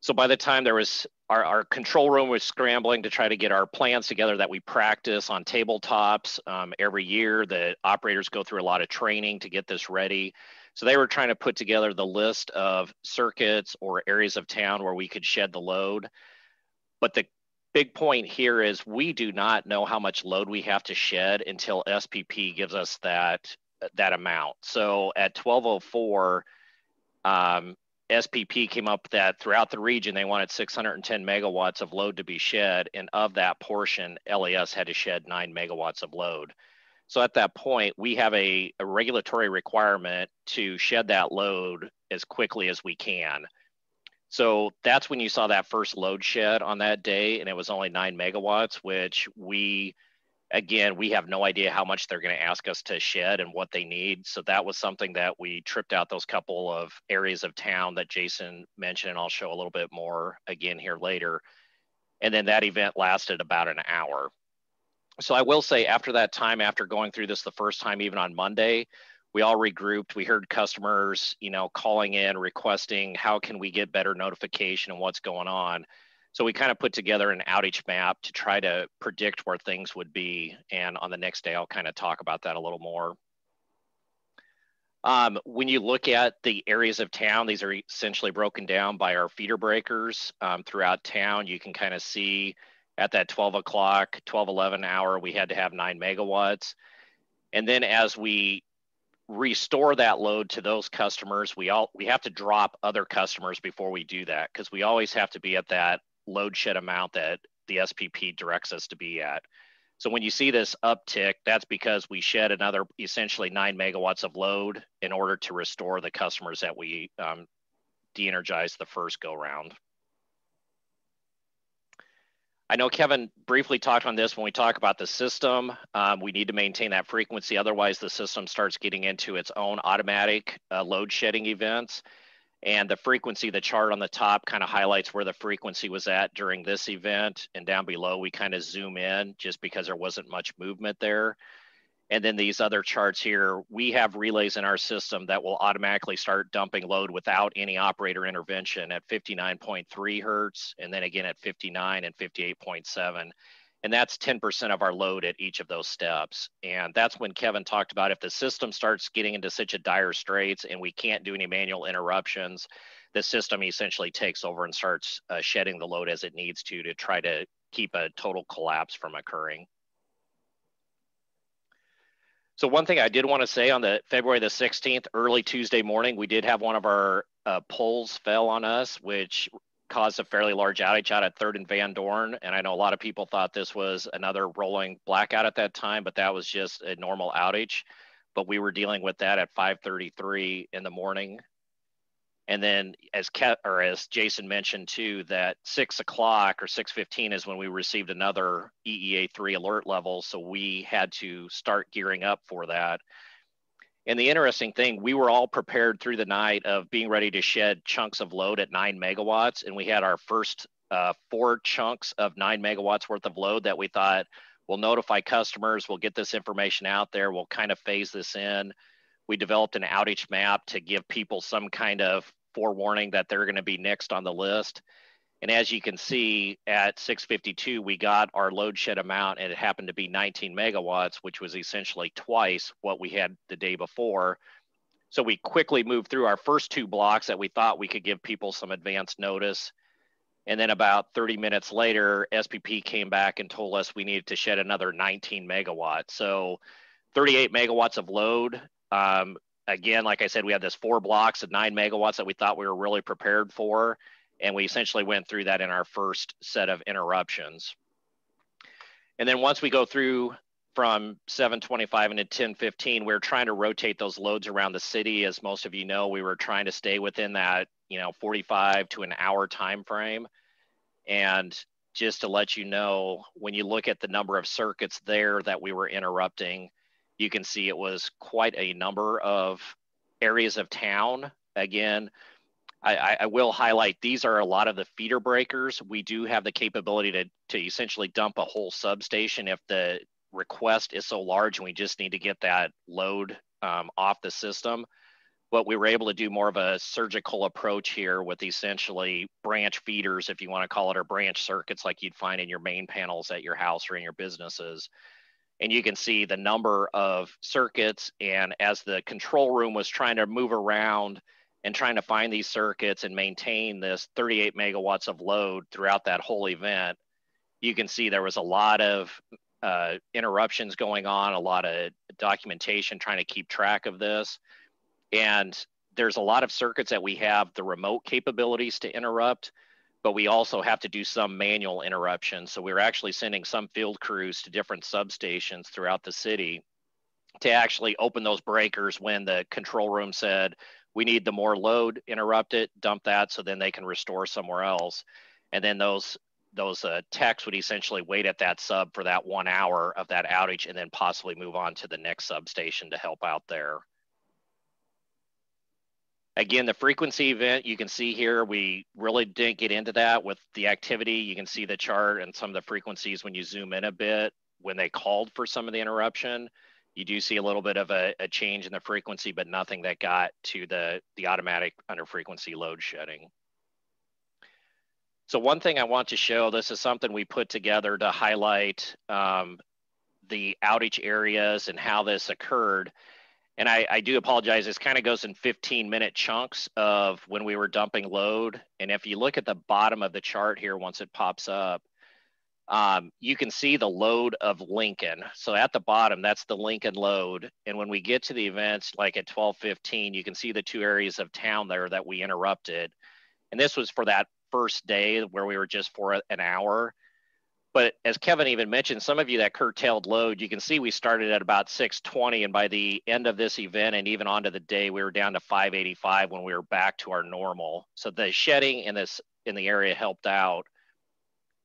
So by the time there was our, our control room was scrambling to try to get our plans together that we practice on tabletops um, every year. The operators go through a lot of training to get this ready. So they were trying to put together the list of circuits or areas of town where we could shed the load. But the big point here is we do not know how much load we have to shed until SPP gives us that that amount. So at 1204, um, SPP came up that throughout the region, they wanted 610 megawatts of load to be shed. And of that portion, LES had to shed nine megawatts of load. So at that point, we have a, a regulatory requirement to shed that load as quickly as we can. So that's when you saw that first load shed on that day, and it was only nine megawatts, which we again, we have no idea how much they're going to ask us to shed and what they need. So that was something that we tripped out those couple of areas of town that Jason mentioned, and I'll show a little bit more again here later. And then that event lasted about an hour. So I will say after that time, after going through this the first time, even on Monday, we all regrouped. We heard customers, you know, calling in, requesting how can we get better notification and what's going on. So we kind of put together an outage map to try to predict where things would be. And on the next day, I'll kind of talk about that a little more. Um, when you look at the areas of town, these are essentially broken down by our feeder breakers um, throughout town. You can kind of see at that 12 o'clock, 12, 11 hour, we had to have nine megawatts. And then as we restore that load to those customers, we all we have to drop other customers before we do that because we always have to be at that load shed amount that the SPP directs us to be at. So when you see this uptick, that's because we shed another essentially nine megawatts of load in order to restore the customers that we um, de-energized the first go round. I know Kevin briefly talked on this when we talk about the system. Um, we need to maintain that frequency, otherwise the system starts getting into its own automatic uh, load shedding events. And the frequency, the chart on the top kind of highlights where the frequency was at during this event. And down below, we kind of zoom in just because there wasn't much movement there. And then these other charts here, we have relays in our system that will automatically start dumping load without any operator intervention at 59.3 hertz, and then again at 59 and 58.7 and that's 10% of our load at each of those steps. And that's when Kevin talked about if the system starts getting into such a dire straits and we can't do any manual interruptions, the system essentially takes over and starts uh, shedding the load as it needs to to try to keep a total collapse from occurring. So one thing I did want to say on the February the 16th, early Tuesday morning, we did have one of our uh, poles fell on us, which caused a fairly large outage out at Third and Van Dorn. And I know a lot of people thought this was another rolling blackout at that time, but that was just a normal outage. But we were dealing with that at 5:33 in the morning. And then, as Ke- or as Jason mentioned too, that six o'clock or 6:15 is when we received another EEA3 alert level. So we had to start gearing up for that. And the interesting thing, we were all prepared through the night of being ready to shed chunks of load at nine megawatts. And we had our first uh, four chunks of nine megawatts worth of load that we thought we'll notify customers, we'll get this information out there, we'll kind of phase this in. We developed an outage map to give people some kind of forewarning that they're going to be next on the list. And as you can see at 652, we got our load shed amount and it happened to be 19 megawatts, which was essentially twice what we had the day before. So we quickly moved through our first two blocks that we thought we could give people some advance notice. And then about 30 minutes later, SPP came back and told us we needed to shed another 19 megawatts. So 38 megawatts of load. Um, again, like I said, we had this four blocks of nine megawatts that we thought we were really prepared for. And we essentially went through that in our first set of interruptions. And then once we go through from 725 into 1015, we we're trying to rotate those loads around the city. As most of you know, we were trying to stay within that, you know, 45 to an hour time frame. And just to let you know, when you look at the number of circuits there that we were interrupting, you can see it was quite a number of areas of town. Again, I, I, will highlight these are a lot of the feeder breakers. We do have the capability to, to essentially dump a whole substation if the request is so large and we just need to get that load um, off the system. But we were able to do more of a surgical approach here with essentially branch feeders, if you want to call it, or branch circuits like you'd find in your main panels at your house or in your businesses. And you can see the number of circuits. And as the control room was trying to move around, and trying to find these circuits and maintain this 38 megawatts of load throughout that whole event, you can see there was a lot of uh, interruptions going on, a lot of documentation trying to keep track of this. And there's a lot of circuits that we have the remote capabilities to interrupt, but we also have to do some manual interruption. So we're actually sending some field crews to different substations throughout the city to actually open those breakers when the control room said, we need the more load, interrupt it, dump that, so then they can restore somewhere else. And then those those uh, techs would essentially wait at that sub for that one hour of that outage and then possibly move on to the next substation to help out there. Again, the frequency event, you can see here, we really didn't get into that with the activity. You can see the chart and some of the frequencies when you zoom in a bit, when they called for some of the interruption, you do see a little bit of a, a change in the frequency, but nothing that got to the, the automatic under frequency load shedding. So one thing I want to show, this is something we put together to highlight um, the outage areas and how this occurred and I, I do apologize. This kind of goes in 15 minute chunks of when we were dumping load. And if you look at the bottom of the chart here, once it pops up, um, you can see the load of Lincoln. So at the bottom, that's the Lincoln load. And when we get to the events, like at 12:15, you can see the two areas of town there that we interrupted. And this was for that first day where we were just for an hour. But as Kevin even mentioned, some of you that curtailed load, you can see we started at about 620, and by the end of this event and even onto the day, we were down to 585 when we were back to our normal. So the shedding in this in the area helped out.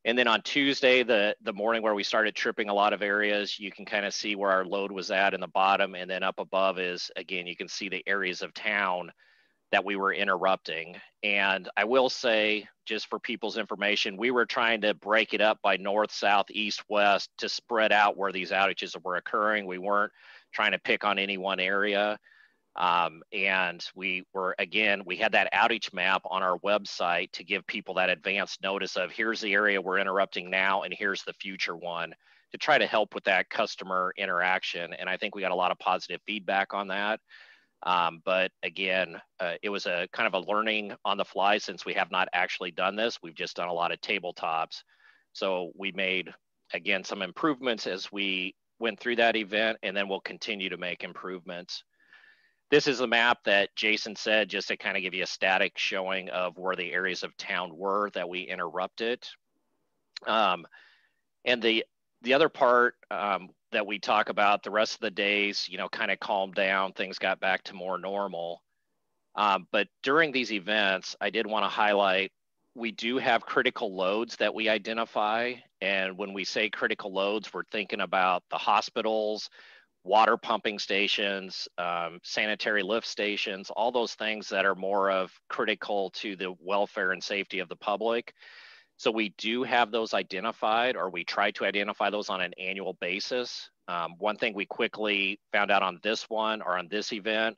And then on Tuesday, the the morning where we started tripping a lot of areas, you can kind of see where our load was at in the bottom, and then up above is again you can see the areas of town that we were interrupting. And I will say, just for people's information, we were trying to break it up by north, south, east, west to spread out where these outages were occurring. We weren't trying to pick on any one area. Um, and we were, again, we had that outage map on our website to give people that advance notice of here's the area we're interrupting now, and here's the future one to try to help with that customer interaction. And I think we got a lot of positive feedback on that. Um, but again, uh, it was a kind of a learning on the fly since we have not actually done this. We've just done a lot of tabletops. So we made, again, some improvements as we went through that event, and then we'll continue to make improvements. This is a map that Jason said, just to kind of give you a static showing of where the areas of town were that we interrupted. Um, and the the other part um, that we talk about the rest of the days, you know, kind of calmed down, things got back to more normal. Um, but during these events, I did want to highlight we do have critical loads that we identify. And when we say critical loads, we're thinking about the hospitals, water pumping stations, um, sanitary lift stations, all those things that are more of critical to the welfare and safety of the public. So we do have those identified, or we try to identify those on an annual basis. Um, one thing we quickly found out on this one or on this event,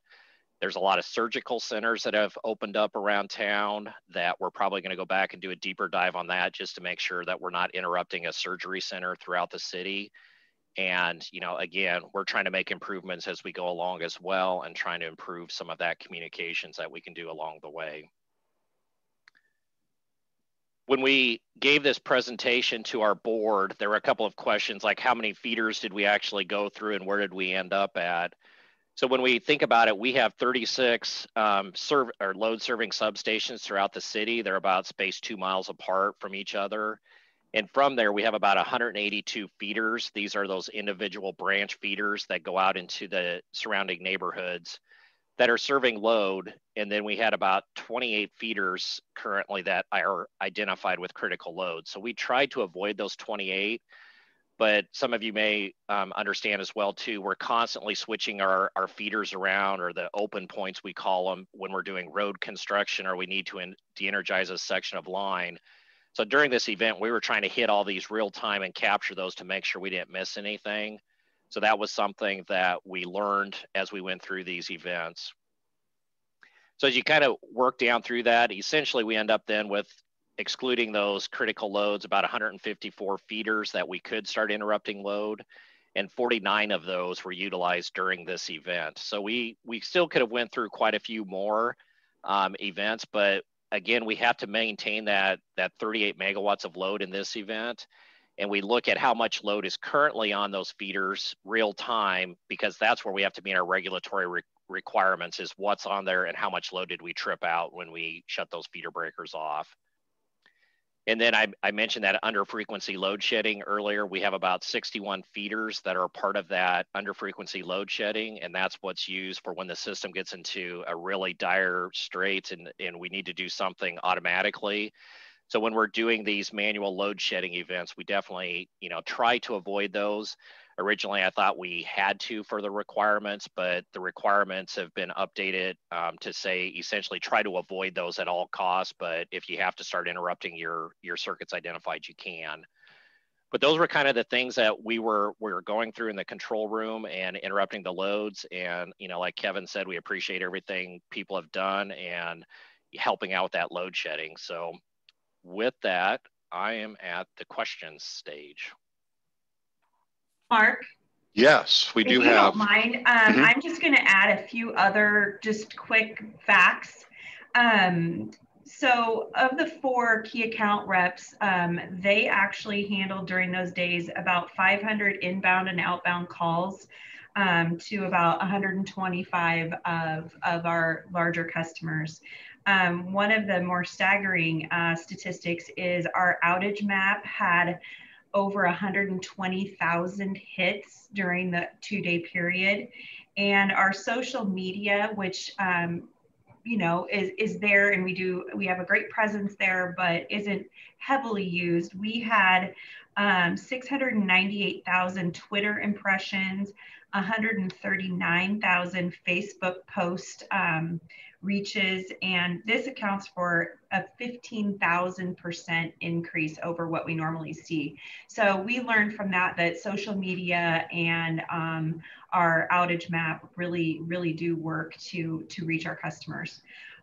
there's a lot of surgical centers that have opened up around town that we're probably going to go back and do a deeper dive on that just to make sure that we're not interrupting a surgery center throughout the city. And, you know, again, we're trying to make improvements as we go along as well and trying to improve some of that communications that we can do along the way when we gave this presentation to our board, there were a couple of questions like how many feeders did we actually go through and where did we end up at? So when we think about it, we have 36 um, serve or load serving substations throughout the city. They're about spaced two miles apart from each other. And from there, we have about 182 feeders. These are those individual branch feeders that go out into the surrounding neighborhoods that are serving load. And then we had about 28 feeders currently that are identified with critical load. So we tried to avoid those 28, but some of you may um, understand as well too, we're constantly switching our, our feeders around or the open points we call them when we're doing road construction or we need to de-energize a section of line. So during this event, we were trying to hit all these real time and capture those to make sure we didn't miss anything. So that was something that we learned as we went through these events. So as you kind of work down through that, essentially we end up then with excluding those critical loads, about 154 feeders that we could start interrupting load and 49 of those were utilized during this event. So we, we still could have went through quite a few more um, events, but again, we have to maintain that, that 38 megawatts of load in this event and we look at how much load is currently on those feeders real time because that's where we have to meet our regulatory re requirements is what's on there and how much load did we trip out when we shut those feeder breakers off. And then I, I mentioned that under frequency load shedding earlier, we have about 61 feeders that are part of that under frequency load shedding. And that's what's used for when the system gets into a really dire straits and, and we need to do something automatically. So when we're doing these manual load shedding events, we definitely, you know, try to avoid those. Originally, I thought we had to for the requirements, but the requirements have been updated um, to say essentially try to avoid those at all costs. But if you have to start interrupting your your circuits identified, you can. But those were kind of the things that we were we were going through in the control room and interrupting the loads. And you know, like Kevin said, we appreciate everything people have done and helping out with that load shedding. So with that, I am at the questions stage. Mark? Yes, we if do you have. Don't mind, um, mm -hmm. I'm just going to add a few other just quick facts. Um, so, of the four key account reps, um, they actually handled during those days about 500 inbound and outbound calls um, to about 125 of, of our larger customers. Um, one of the more staggering uh, statistics is our outage map had over 120,000 hits during the two day period. And our social media, which um, you know is is there and we do we have a great presence there but isn't heavily used we had um, 698,000 Twitter impressions, 139,000 Facebook post um, reaches, and this accounts for a 15,000% increase over what we normally see. So we learned from that that social media and um, our outage map really, really do work to, to reach our customers.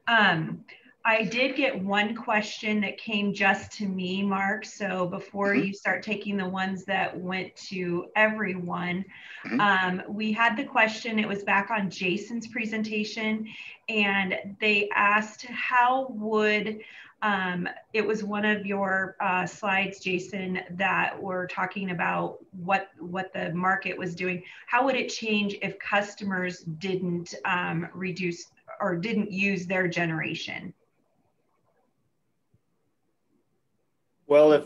Um, I did get one question that came just to me, Mark. So before mm-hmm. you start taking the ones that went to everyone, mm-hmm. um, we had the question, it was back on Jason's presentation, and they asked how would um, it was one of your uh, slides, Jason, that were talking about what what the market was doing. How would it change if customers didn't um, reduce or didn't use their generation? Well, if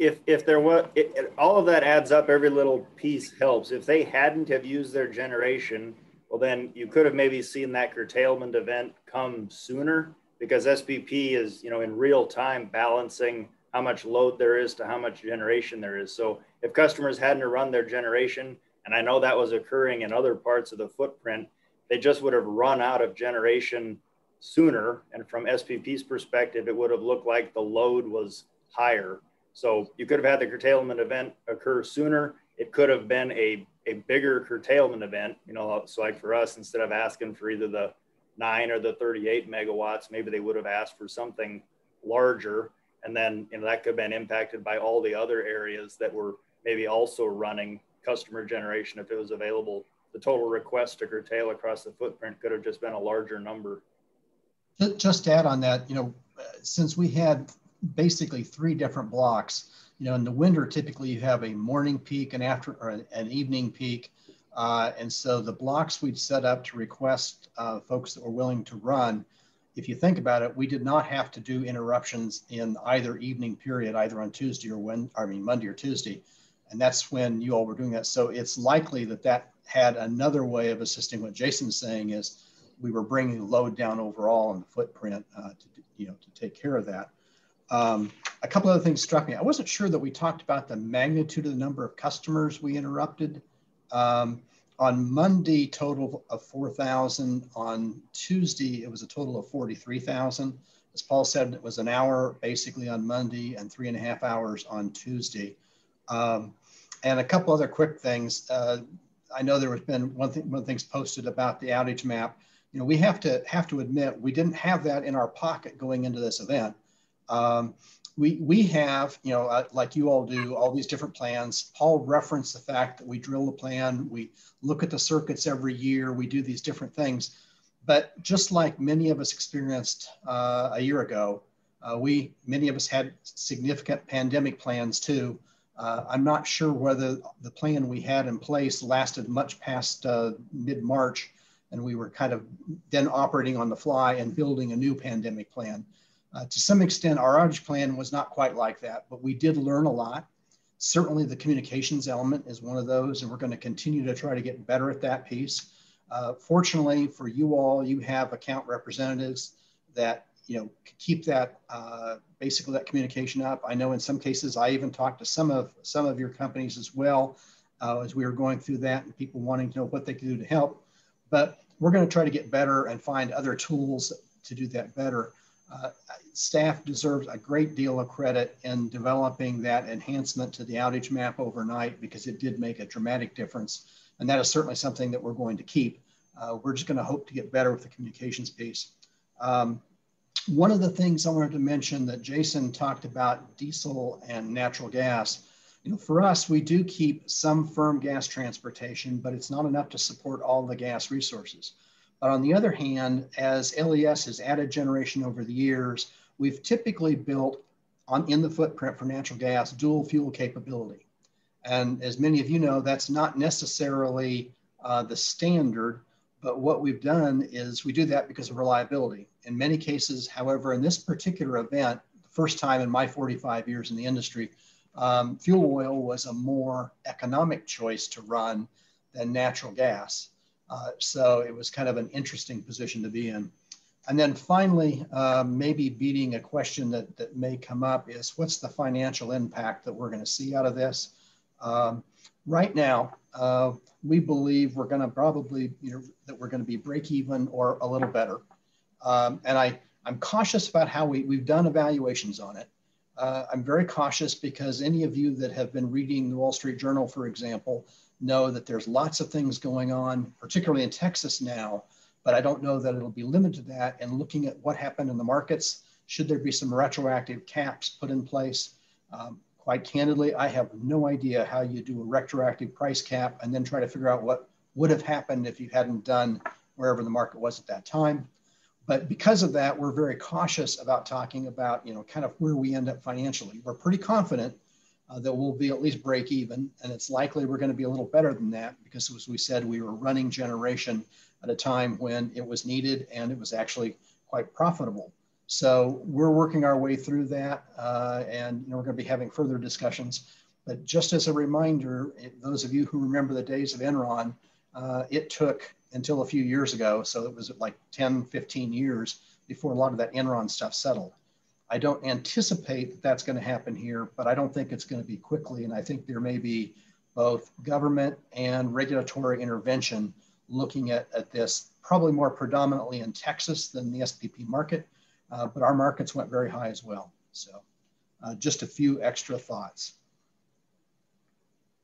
if if there was it, it, all of that adds up, every little piece helps. If they hadn't have used their generation, well, then you could have maybe seen that curtailment event come sooner because SPP is you know in real time balancing how much load there is to how much generation there is. So if customers hadn't run their generation, and I know that was occurring in other parts of the footprint, they just would have run out of generation sooner. And from SPP's perspective, it would have looked like the load was higher. So you could have had the curtailment event occur sooner. It could have been a, a bigger curtailment event, you know, so like for us, instead of asking for either the nine or the 38 megawatts, maybe they would have asked for something larger. And then, you know, that could have been impacted by all the other areas that were maybe also running customer generation if it was available. The total request to curtail across the footprint could have just been a larger number. Just add on that, you know, uh, since we had basically three different blocks. You know, in the winter, typically you have a morning peak, and after or an evening peak. Uh, and so the blocks we'd set up to request uh, folks that were willing to run, if you think about it, we did not have to do interruptions in either evening period, either on Tuesday or when, I mean, Monday or Tuesday. And that's when you all were doing that. So it's likely that that had another way of assisting what Jason's saying is we were bringing the load down overall on the footprint uh, to, you know, to take care of that. Um, a couple other things struck me. I wasn't sure that we talked about the magnitude of the number of customers we interrupted. Um, on Monday, total of 4,000. On Tuesday, it was a total of 43,000. As Paul said, it was an hour basically on Monday and three and a half hours on Tuesday. Um, and a couple other quick things. Uh, I know there has been one thing, one things posted about the outage map. You know, we have to have to admit we didn't have that in our pocket going into this event. Um, we, we have, you know, uh, like you all do, all these different plans. Paul referenced the fact that we drill the plan, we look at the circuits every year, we do these different things. But just like many of us experienced uh, a year ago, uh, we, many of us had significant pandemic plans too. Uh, I'm not sure whether the plan we had in place lasted much past uh, mid-March and we were kind of then operating on the fly and building a new pandemic plan. Uh, to some extent, our outage plan was not quite like that, but we did learn a lot. Certainly, the communications element is one of those, and we're going to continue to try to get better at that piece. Uh, fortunately for you all, you have account representatives that you know keep that uh, basically that communication up. I know in some cases I even talked to some of some of your companies as well uh, as we were going through that, and people wanting to know what they could do to help. But we're going to try to get better and find other tools to do that better. Uh, staff deserves a great deal of credit in developing that enhancement to the outage map overnight because it did make a dramatic difference. And that is certainly something that we're going to keep. Uh, we're just going to hope to get better with the communications piece. Um, one of the things I wanted to mention that Jason talked about diesel and natural gas. You know, for us, we do keep some firm gas transportation, but it's not enough to support all the gas resources. But on the other hand, as LES has added generation over the years, we've typically built on in the footprint for natural gas dual fuel capability. And as many of you know, that's not necessarily uh, the standard, but what we've done is we do that because of reliability. In many cases, however, in this particular event, the first time in my 45 years in the industry, um, fuel oil was a more economic choice to run than natural gas. Uh, so it was kind of an interesting position to be in. And then finally, uh, maybe beating a question that, that may come up is what's the financial impact that we're going to see out of this? Um, right now, uh, we believe we're going to probably, you know, that we're going to be break even or a little better. Um, and I, I'm cautious about how we, we've done evaluations on it. Uh, I'm very cautious because any of you that have been reading the Wall Street Journal, for example, know that there's lots of things going on, particularly in Texas now, but I don't know that it'll be limited to that. And looking at what happened in the markets, should there be some retroactive caps put in place? Um, quite candidly, I have no idea how you do a retroactive price cap and then try to figure out what would have happened if you hadn't done wherever the market was at that time. But because of that, we're very cautious about talking about, you know, kind of where we end up financially. We're pretty confident uh, that we'll be at least break even. And it's likely we're going to be a little better than that because, as we said, we were running generation at a time when it was needed and it was actually quite profitable. So we're working our way through that, uh, and you know, we're going to be having further discussions. But just as a reminder, it, those of you who remember the days of Enron, uh, it took until a few years ago, so it was like 10, 15 years before a lot of that Enron stuff settled. I don't anticipate that that's going to happen here, but I don't think it's going to be quickly. And I think there may be both government and regulatory intervention looking at, at this, probably more predominantly in Texas than the SPP market, uh, but our markets went very high as well. So uh, just a few extra thoughts.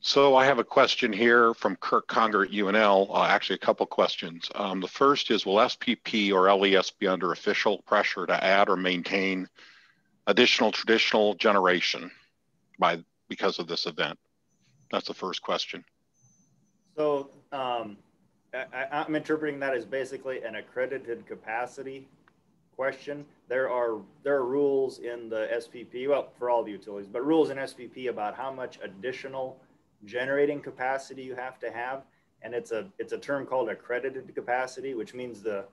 So I have a question here from Kirk Conger at UNL, uh, actually a couple questions. Um, the first is, will SPP or LES be under official pressure to add or maintain additional traditional generation by because of this event? That's the first question. So um, I, am interpreting that as basically an accredited capacity question. There are there are rules in the SPP, well, for all the utilities, but rules in SPP about how much additional generating capacity you have to have, and it's a it's a term called accredited capacity, which means the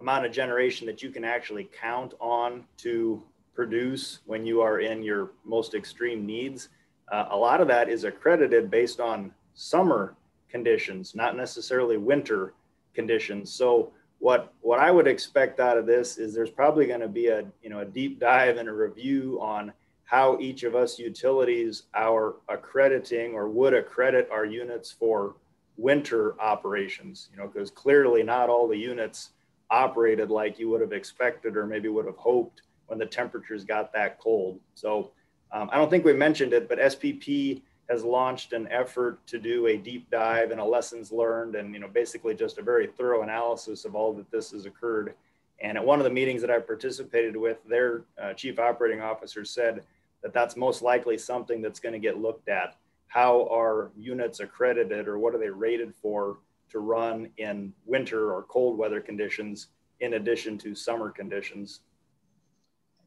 amount of generation that you can actually count on to produce when you are in your most extreme needs. Uh, a lot of that is accredited based on summer conditions, not necessarily winter conditions. So what what I would expect out of this is there's probably going to be a you know a deep dive and a review on how each of us utilities are accrediting or would accredit our units for winter operations. You know, because clearly not all the units operated like you would have expected or maybe would have hoped when the temperatures got that cold. So um, I don't think we mentioned it, but SPP has launched an effort to do a deep dive and a lessons learned and you know basically just a very thorough analysis of all that this has occurred. And at one of the meetings that i participated with their uh, chief operating officer said that that's most likely something that's going to get looked at. How are units accredited or what are they rated for to run in winter or cold weather conditions in addition to summer conditions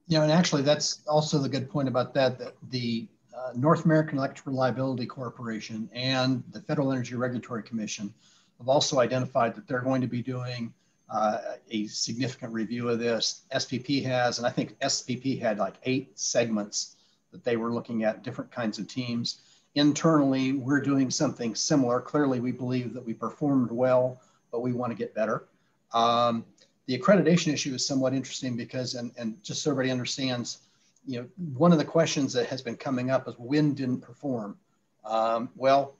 yeah and actually that's also the good point about that that the uh, North American Electric Reliability Corporation and the Federal Energy Regulatory Commission have also identified that they're going to be doing uh, a significant review of this. SPP has, and I think SPP had like eight segments that they were looking at different kinds of teams. Internally, we're doing something similar. Clearly, we believe that we performed well, but we want to get better. Um, the accreditation issue is somewhat interesting because, and, and just so everybody understands, you know, one of the questions that has been coming up is when didn't perform? Um, well,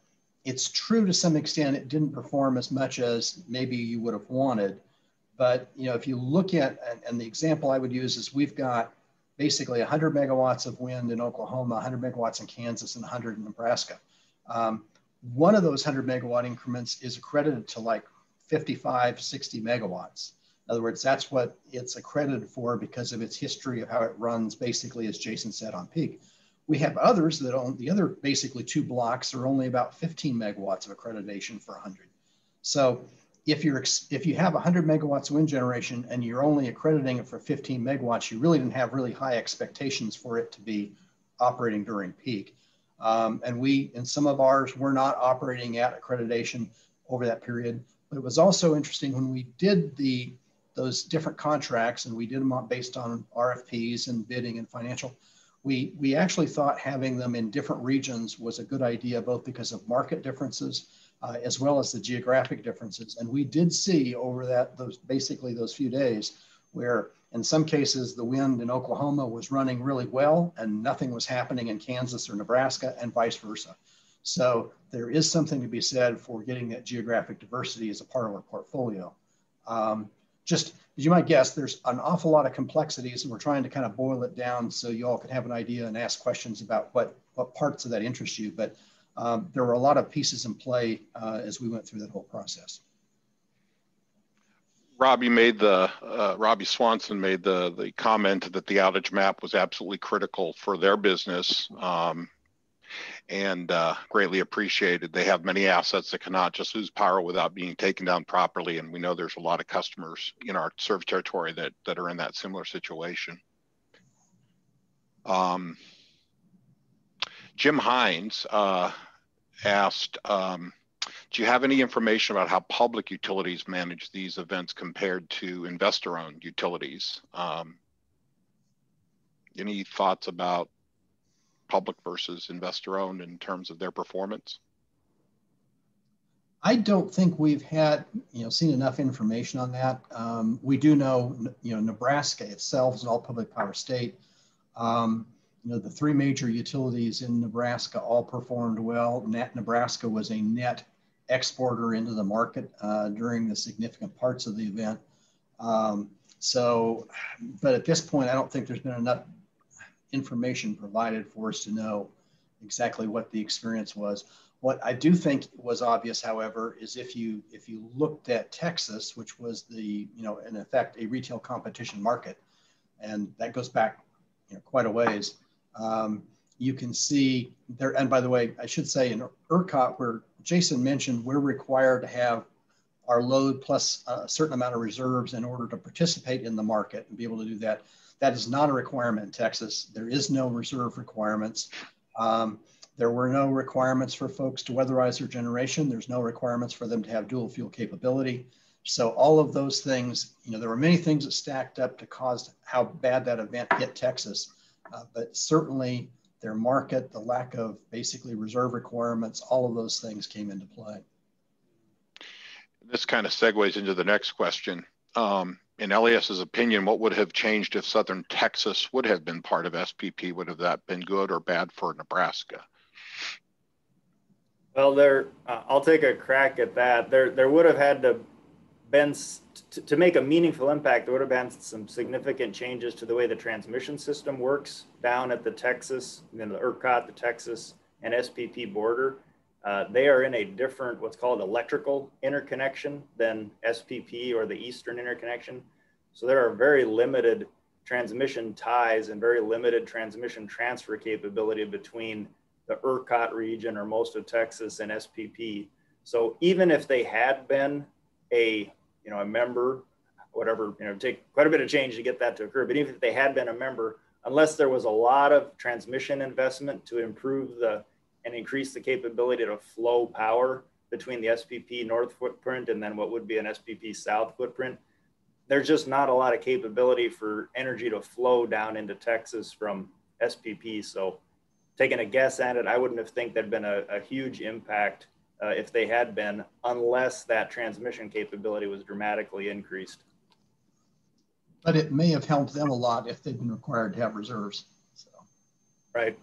it's true to some extent it didn't perform as much as maybe you would have wanted. But you know, if you look at and, and the example I would use is we've got basically 100 megawatts of wind in Oklahoma, 100 megawatts in Kansas, and 100 in Nebraska. Um, one of those 100 megawatt increments is accredited to like 55, 60 megawatts. In other words, that's what it's accredited for because of its history of how it runs, basically, as Jason said, on peak. We have others that own the other basically two blocks are only about 15 megawatts of accreditation for 100. So if you're if you have 100 megawatts wind generation and you're only accrediting it for 15 megawatts, you really didn't have really high expectations for it to be operating during peak. Um, and we, in some of ours, we're not operating at accreditation over that period. But it was also interesting when we did the those different contracts and we did them based on RFPs and bidding and financial. We, we actually thought having them in different regions was a good idea, both because of market differences uh, as well as the geographic differences. And we did see over that those basically those few days where in some cases the wind in Oklahoma was running really well and nothing was happening in Kansas or Nebraska and vice versa. So there is something to be said for getting that geographic diversity as a part of our portfolio. Um, just as you might guess, there's an awful lot of complexities and we're trying to kind of boil it down so you all can have an idea and ask questions about what, what parts of that interest you. But um, there were a lot of pieces in play uh, as we went through that whole process. Robbie made the uh, Robbie Swanson made the the comment that the outage map was absolutely critical for their business, um, and uh, greatly appreciated. They have many assets that cannot just lose power without being taken down properly, and we know there's a lot of customers in our service territory that that are in that similar situation. Um, Jim Hines uh, asked, um, do you have any information about how public utilities manage these events compared to investor-owned utilities? Um, any thoughts about public versus investor-owned in terms of their performance? I don't think we've had, you know, seen enough information on that. Um, we do know, you know, Nebraska itself is an all public power state. Um, you know, the three major utilities in Nebraska all performed well. Net Nebraska was a net exporter into the market uh, during the significant parts of the event. Um, so, but at this point, I don't think there's been enough information provided for us to know exactly what the experience was. What I do think was obvious, however, is if you if you looked at Texas, which was the you know in effect a retail competition market, and that goes back you know, quite a ways um, you can see there, and by the way, I should say in ERCOT, where Jason mentioned, we're required to have our load plus a certain amount of reserves in order to participate in the market and be able to do that. That is not a requirement in Texas. There is no reserve requirements. Um, there were no requirements for folks to weatherize their generation. There's no requirements for them to have dual fuel capability. So all of those things, you know, there were many things that stacked up to cause how bad that event hit Texas. Uh, but certainly their market, the lack of basically reserve requirements, all of those things came into play. This kind of segues into the next question. Um, in LES's opinion, what would have changed if Southern Texas would have been part of SPP? Would have that been good or bad for Nebraska? Well, there, uh, I'll take a crack at that. There, there would have had to been to, to make a meaningful impact, there would have been some significant changes to the way the transmission system works down at the Texas, you the ERCOT, the Texas and SPP border. Uh, they are in a different, what's called electrical interconnection than SPP or the Eastern interconnection. So there are very limited transmission ties and very limited transmission transfer capability between the ERCOT region or most of Texas and SPP. So even if they had been a you know, a member, whatever, you know, take quite a bit of change to get that to occur. But even if they had been a member, unless there was a lot of transmission investment to improve the and increase the capability to flow power between the SPP North footprint and then what would be an SPP South footprint. There's just not a lot of capability for energy to flow down into Texas from SPP. So taking a guess at it, I wouldn't have think there'd been a, a huge impact uh, if they had been, unless that transmission capability was dramatically increased. But it may have helped them a lot if they'd been required to have reserves. So. Right.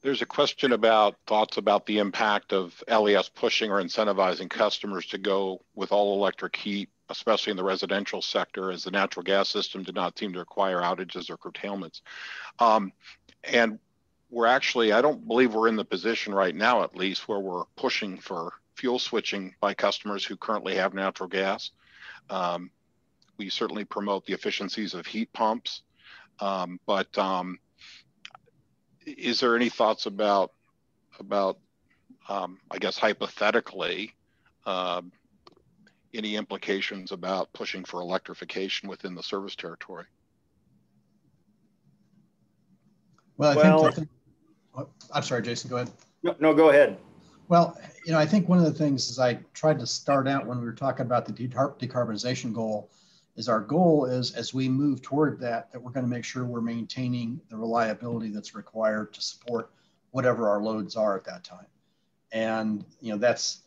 There's a question about thoughts about the impact of LES pushing or incentivizing customers to go with all electric heat, especially in the residential sector, as the natural gas system did not seem to require outages or curtailments. Um, and we're actually, I don't believe we're in the position right now, at least, where we're pushing for fuel switching by customers who currently have natural gas. Um, we certainly promote the efficiencies of heat pumps, um, but um, is there any thoughts about about um, I guess hypothetically uh, any implications about pushing for electrification within the service territory? Well, I well, think, I think oh, I'm sorry, Jason, go ahead. No, no, go ahead. Well, you know, I think one of the things is I tried to start out when we were talking about the decarbonization goal is our goal is as we move toward that, that we're going to make sure we're maintaining the reliability that's required to support whatever our loads are at that time. And, you know, that's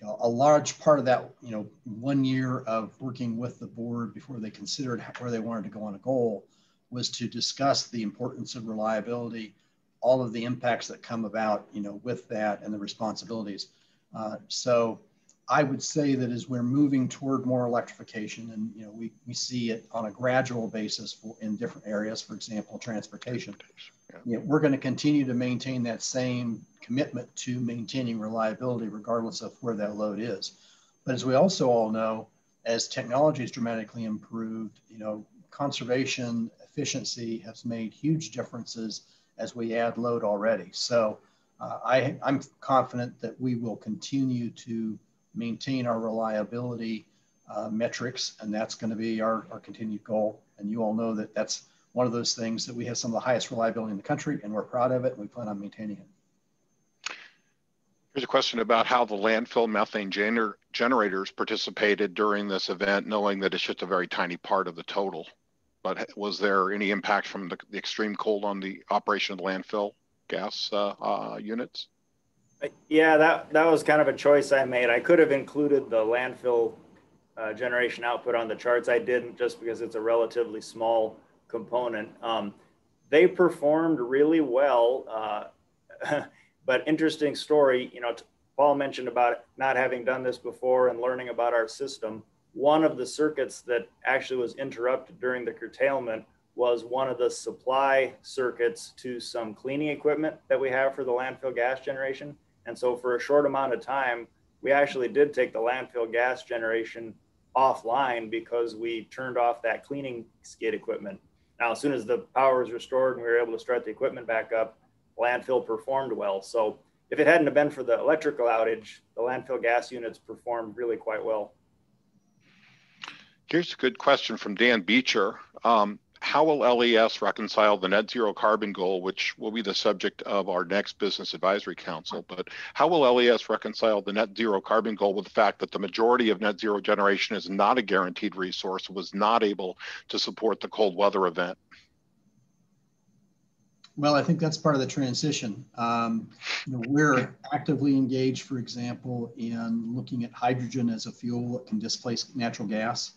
you know, a large part of that, you know, one year of working with the board before they considered where they wanted to go on a goal was to discuss the importance of reliability, all of the impacts that come about, you know, with that and the responsibilities. Uh, so I would say that as we're moving toward more electrification, and you know, we, we see it on a gradual basis for, in different areas, for example, transportation, yeah. you know, we're going to continue to maintain that same commitment to maintaining reliability regardless of where that load is. But as we also all know, as technology has dramatically improved, you know, conservation efficiency has made huge differences as we add load already. So uh, I, I'm confident that we will continue to maintain our reliability uh, metrics, and that's going to be our, our continued goal. And you all know that that's one of those things that we have some of the highest reliability in the country, and we're proud of it, and we plan on maintaining it. Here's a question about how the landfill methane gener generators participated during this event, knowing that it's just a very tiny part of the total. But was there any impact from the, the extreme cold on the operation of the landfill gas uh, uh, units? Yeah, that that was kind of a choice I made. I could have included the landfill uh, generation output on the charts. I didn't just because it's a relatively small component. Um, they performed really well, uh, but interesting story. You know, Paul mentioned about not having done this before and learning about our system. One of the circuits that actually was interrupted during the curtailment was one of the supply circuits to some cleaning equipment that we have for the landfill gas generation and so for a short amount of time, we actually did take the landfill gas generation offline because we turned off that cleaning skid equipment. Now, as soon as the power was restored and we were able to start the equipment back up, landfill performed well. So if it hadn't have been for the electrical outage, the landfill gas units performed really quite well. Here's a good question from Dan Beecher. Um, how will LES reconcile the net zero carbon goal, which will be the subject of our next business advisory council, but how will LES reconcile the net zero carbon goal with the fact that the majority of net zero generation is not a guaranteed resource, was not able to support the cold weather event? Well, I think that's part of the transition. Um, you know, we're actively engaged, for example, in looking at hydrogen as a fuel that can displace natural gas.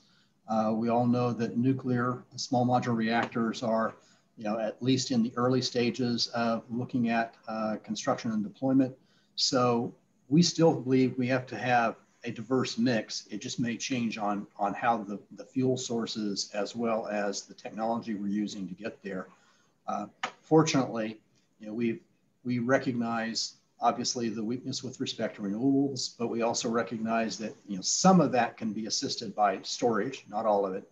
Uh, we all know that nuclear small modular reactors are, you know, at least in the early stages of looking at uh, construction and deployment. So we still believe we have to have a diverse mix. It just may change on, on how the, the fuel sources as well as the technology we're using to get there. Uh, fortunately, you know, we we recognize obviously the weakness with respect to renewables, but we also recognize that you know some of that can be assisted by storage, not all of it.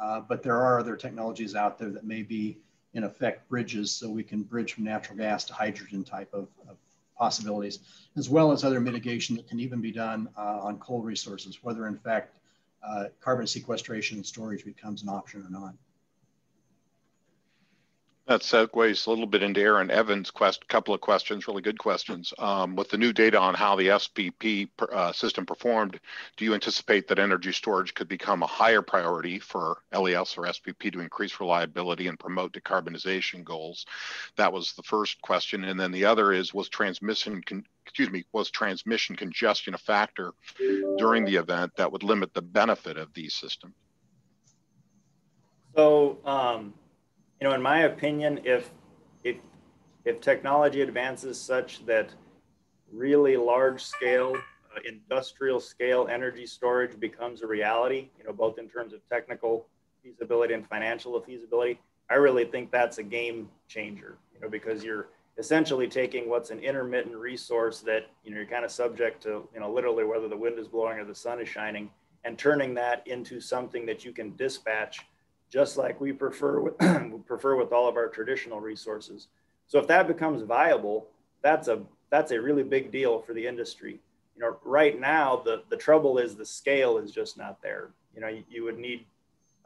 Uh, but there are other technologies out there that may be in effect bridges so we can bridge from natural gas to hydrogen type of, of possibilities, as well as other mitigation that can even be done uh, on coal resources, whether in fact uh, carbon sequestration and storage becomes an option or not. That segues a little bit into Aaron Evans' quest, a couple of questions, really good questions. Um, with the new data on how the SPP uh, system performed, do you anticipate that energy storage could become a higher priority for LES or SPP to increase reliability and promote decarbonization goals? That was the first question. And then the other is, was transmission, excuse me, was transmission congestion a factor during the event that would limit the benefit of these systems? So, um, you know, in my opinion, if if if technology advances such that really large scale, uh, industrial scale energy storage becomes a reality, you know, both in terms of technical feasibility and financial feasibility, I really think that's a game changer, you know, because you're essentially taking what's an intermittent resource that, you know, you're kind of subject to, you know, literally whether the wind is blowing or the sun is shining and turning that into something that you can dispatch just like we prefer with, prefer with all of our traditional resources. So if that becomes viable, that's a that's a really big deal for the industry. You know, right now the the trouble is the scale is just not there. You know, you, you would need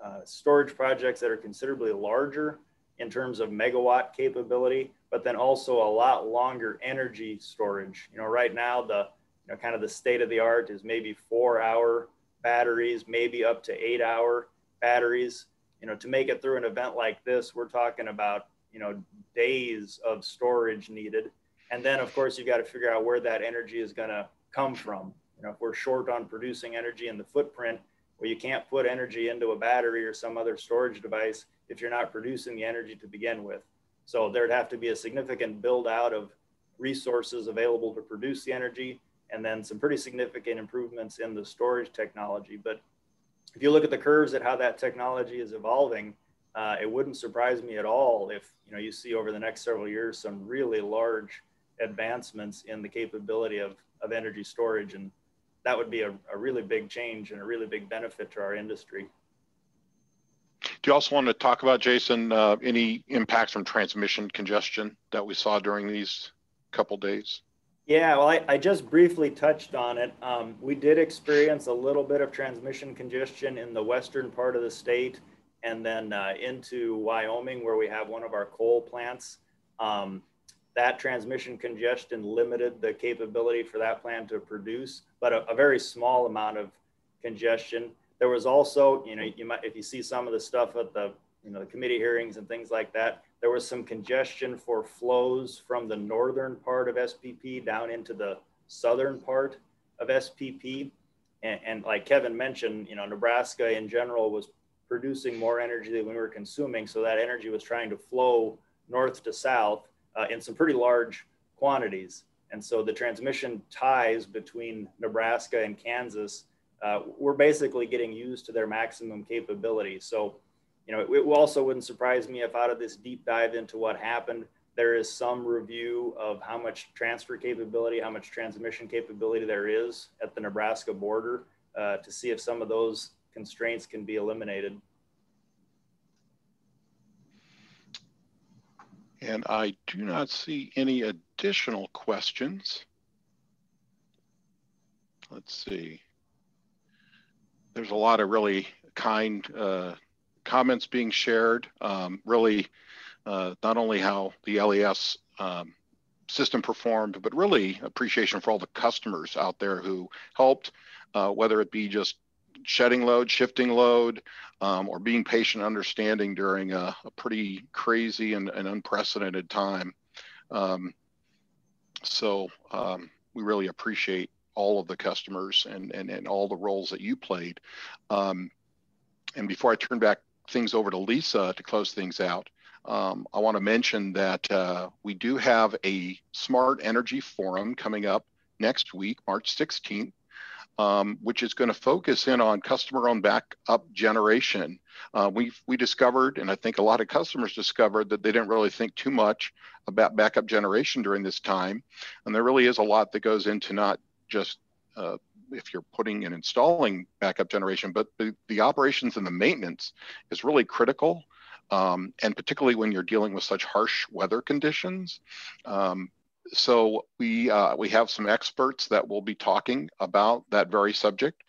uh, storage projects that are considerably larger in terms of megawatt capability, but then also a lot longer energy storage. You know, right now the you know kind of the state of the art is maybe four hour batteries, maybe up to eight hour batteries you know, to make it through an event like this, we're talking about, you know, days of storage needed. And then of course, you've got to figure out where that energy is going to come from. You know, if we're short on producing energy in the footprint, well, you can't put energy into a battery or some other storage device if you're not producing the energy to begin with. So there'd have to be a significant build out of resources available to produce the energy and then some pretty significant improvements in the storage technology. But if you look at the curves at how that technology is evolving, uh, it wouldn't surprise me at all if you know you see over the next several years some really large advancements in the capability of, of energy storage and that would be a, a really big change and a really big benefit to our industry. Do you also want to talk about, Jason, uh, any impacts from transmission congestion that we saw during these couple days? Yeah, well, I, I just briefly touched on it. Um, we did experience a little bit of transmission congestion in the western part of the state and then uh, into Wyoming, where we have one of our coal plants. Um, that transmission congestion limited the capability for that plant to produce, but a, a, very small amount of congestion. There was also, you know, you might if you see some of the stuff at the you know the committee hearings and things like that, there was some congestion for flows from the northern part of SPP down into the southern part of SPP. And, and, like Kevin mentioned, you know, Nebraska in general was producing more energy than we were consuming. So that energy was trying to flow north to south uh, in some pretty large quantities. And so the transmission ties between Nebraska and Kansas uh, were basically getting used to their maximum capability. So you know, it, it also wouldn't surprise me if out of this deep dive into what happened, there is some review of how much transfer capability, how much transmission capability there is at the Nebraska border uh, to see if some of those constraints can be eliminated. And I do not see any additional questions. Let's see. There's a lot of really kind uh, comments being shared, um, really uh, not only how the LES um, system performed, but really appreciation for all the customers out there who helped, uh, whether it be just shedding load, shifting load, um, or being patient understanding during a, a pretty crazy and, and unprecedented time. Um, so um, we really appreciate all of the customers and, and, and all the roles that you played. Um, and before I turn back things over to Lisa to close things out, um, I want to mention that uh, we do have a smart energy forum coming up next week, March 16th, um, which is going to focus in on customer-owned backup generation. Uh, we we discovered, and I think a lot of customers discovered that they didn't really think too much about backup generation during this time, and there really is a lot that goes into not just uh, if you're putting and installing backup generation, but the, the operations and the maintenance is really critical. Um, and particularly when you're dealing with such harsh weather conditions, um, so we uh, we have some experts that will be talking about that very subject.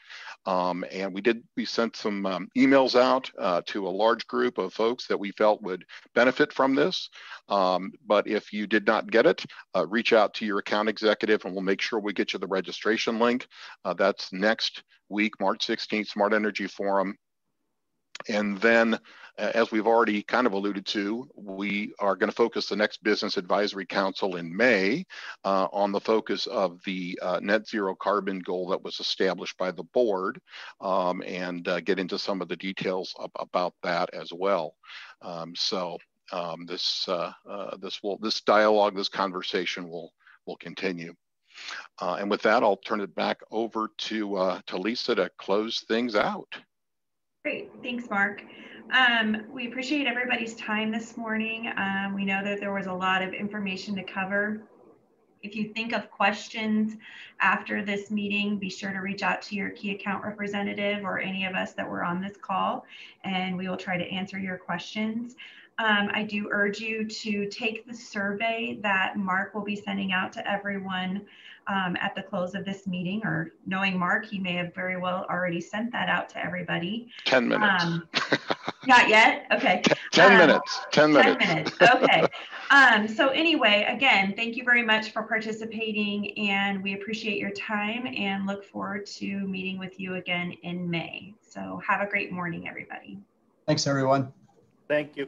Um, and we did, we sent some um, emails out uh, to a large group of folks that we felt would benefit from this. Um, but if you did not get it, uh, reach out to your account executive and we'll make sure we get you the registration link. Uh, that's next week, March 16th, Smart Energy Forum. And then as we've already kind of alluded to, we are going to focus the next Business Advisory Council in May uh, on the focus of the uh, net zero carbon goal that was established by the board um, and uh, get into some of the details about that as well. Um, so um, this uh, uh, this will this dialogue, this conversation will will continue. Uh, and with that, I'll turn it back over to to Lisa to close things out. Great, thanks, Mark. Um, we appreciate everybody's time this morning. Um, we know that there was a lot of information to cover. If you think of questions after this meeting, be sure to reach out to your key account representative or any of us that were on this call, and we will try to answer your questions. Um, I do urge you to take the survey that Mark will be sending out to everyone um, at the close of this meeting, or knowing Mark, he may have very well already sent that out to everybody. 10 minutes. Um, not yet? Okay. 10 um, minutes. 10 minutes. 10 minutes. Okay. um, so, anyway, again, thank you very much for participating, and we appreciate your time and look forward to meeting with you again in May. So, have a great morning, everybody. Thanks, everyone. Thank you.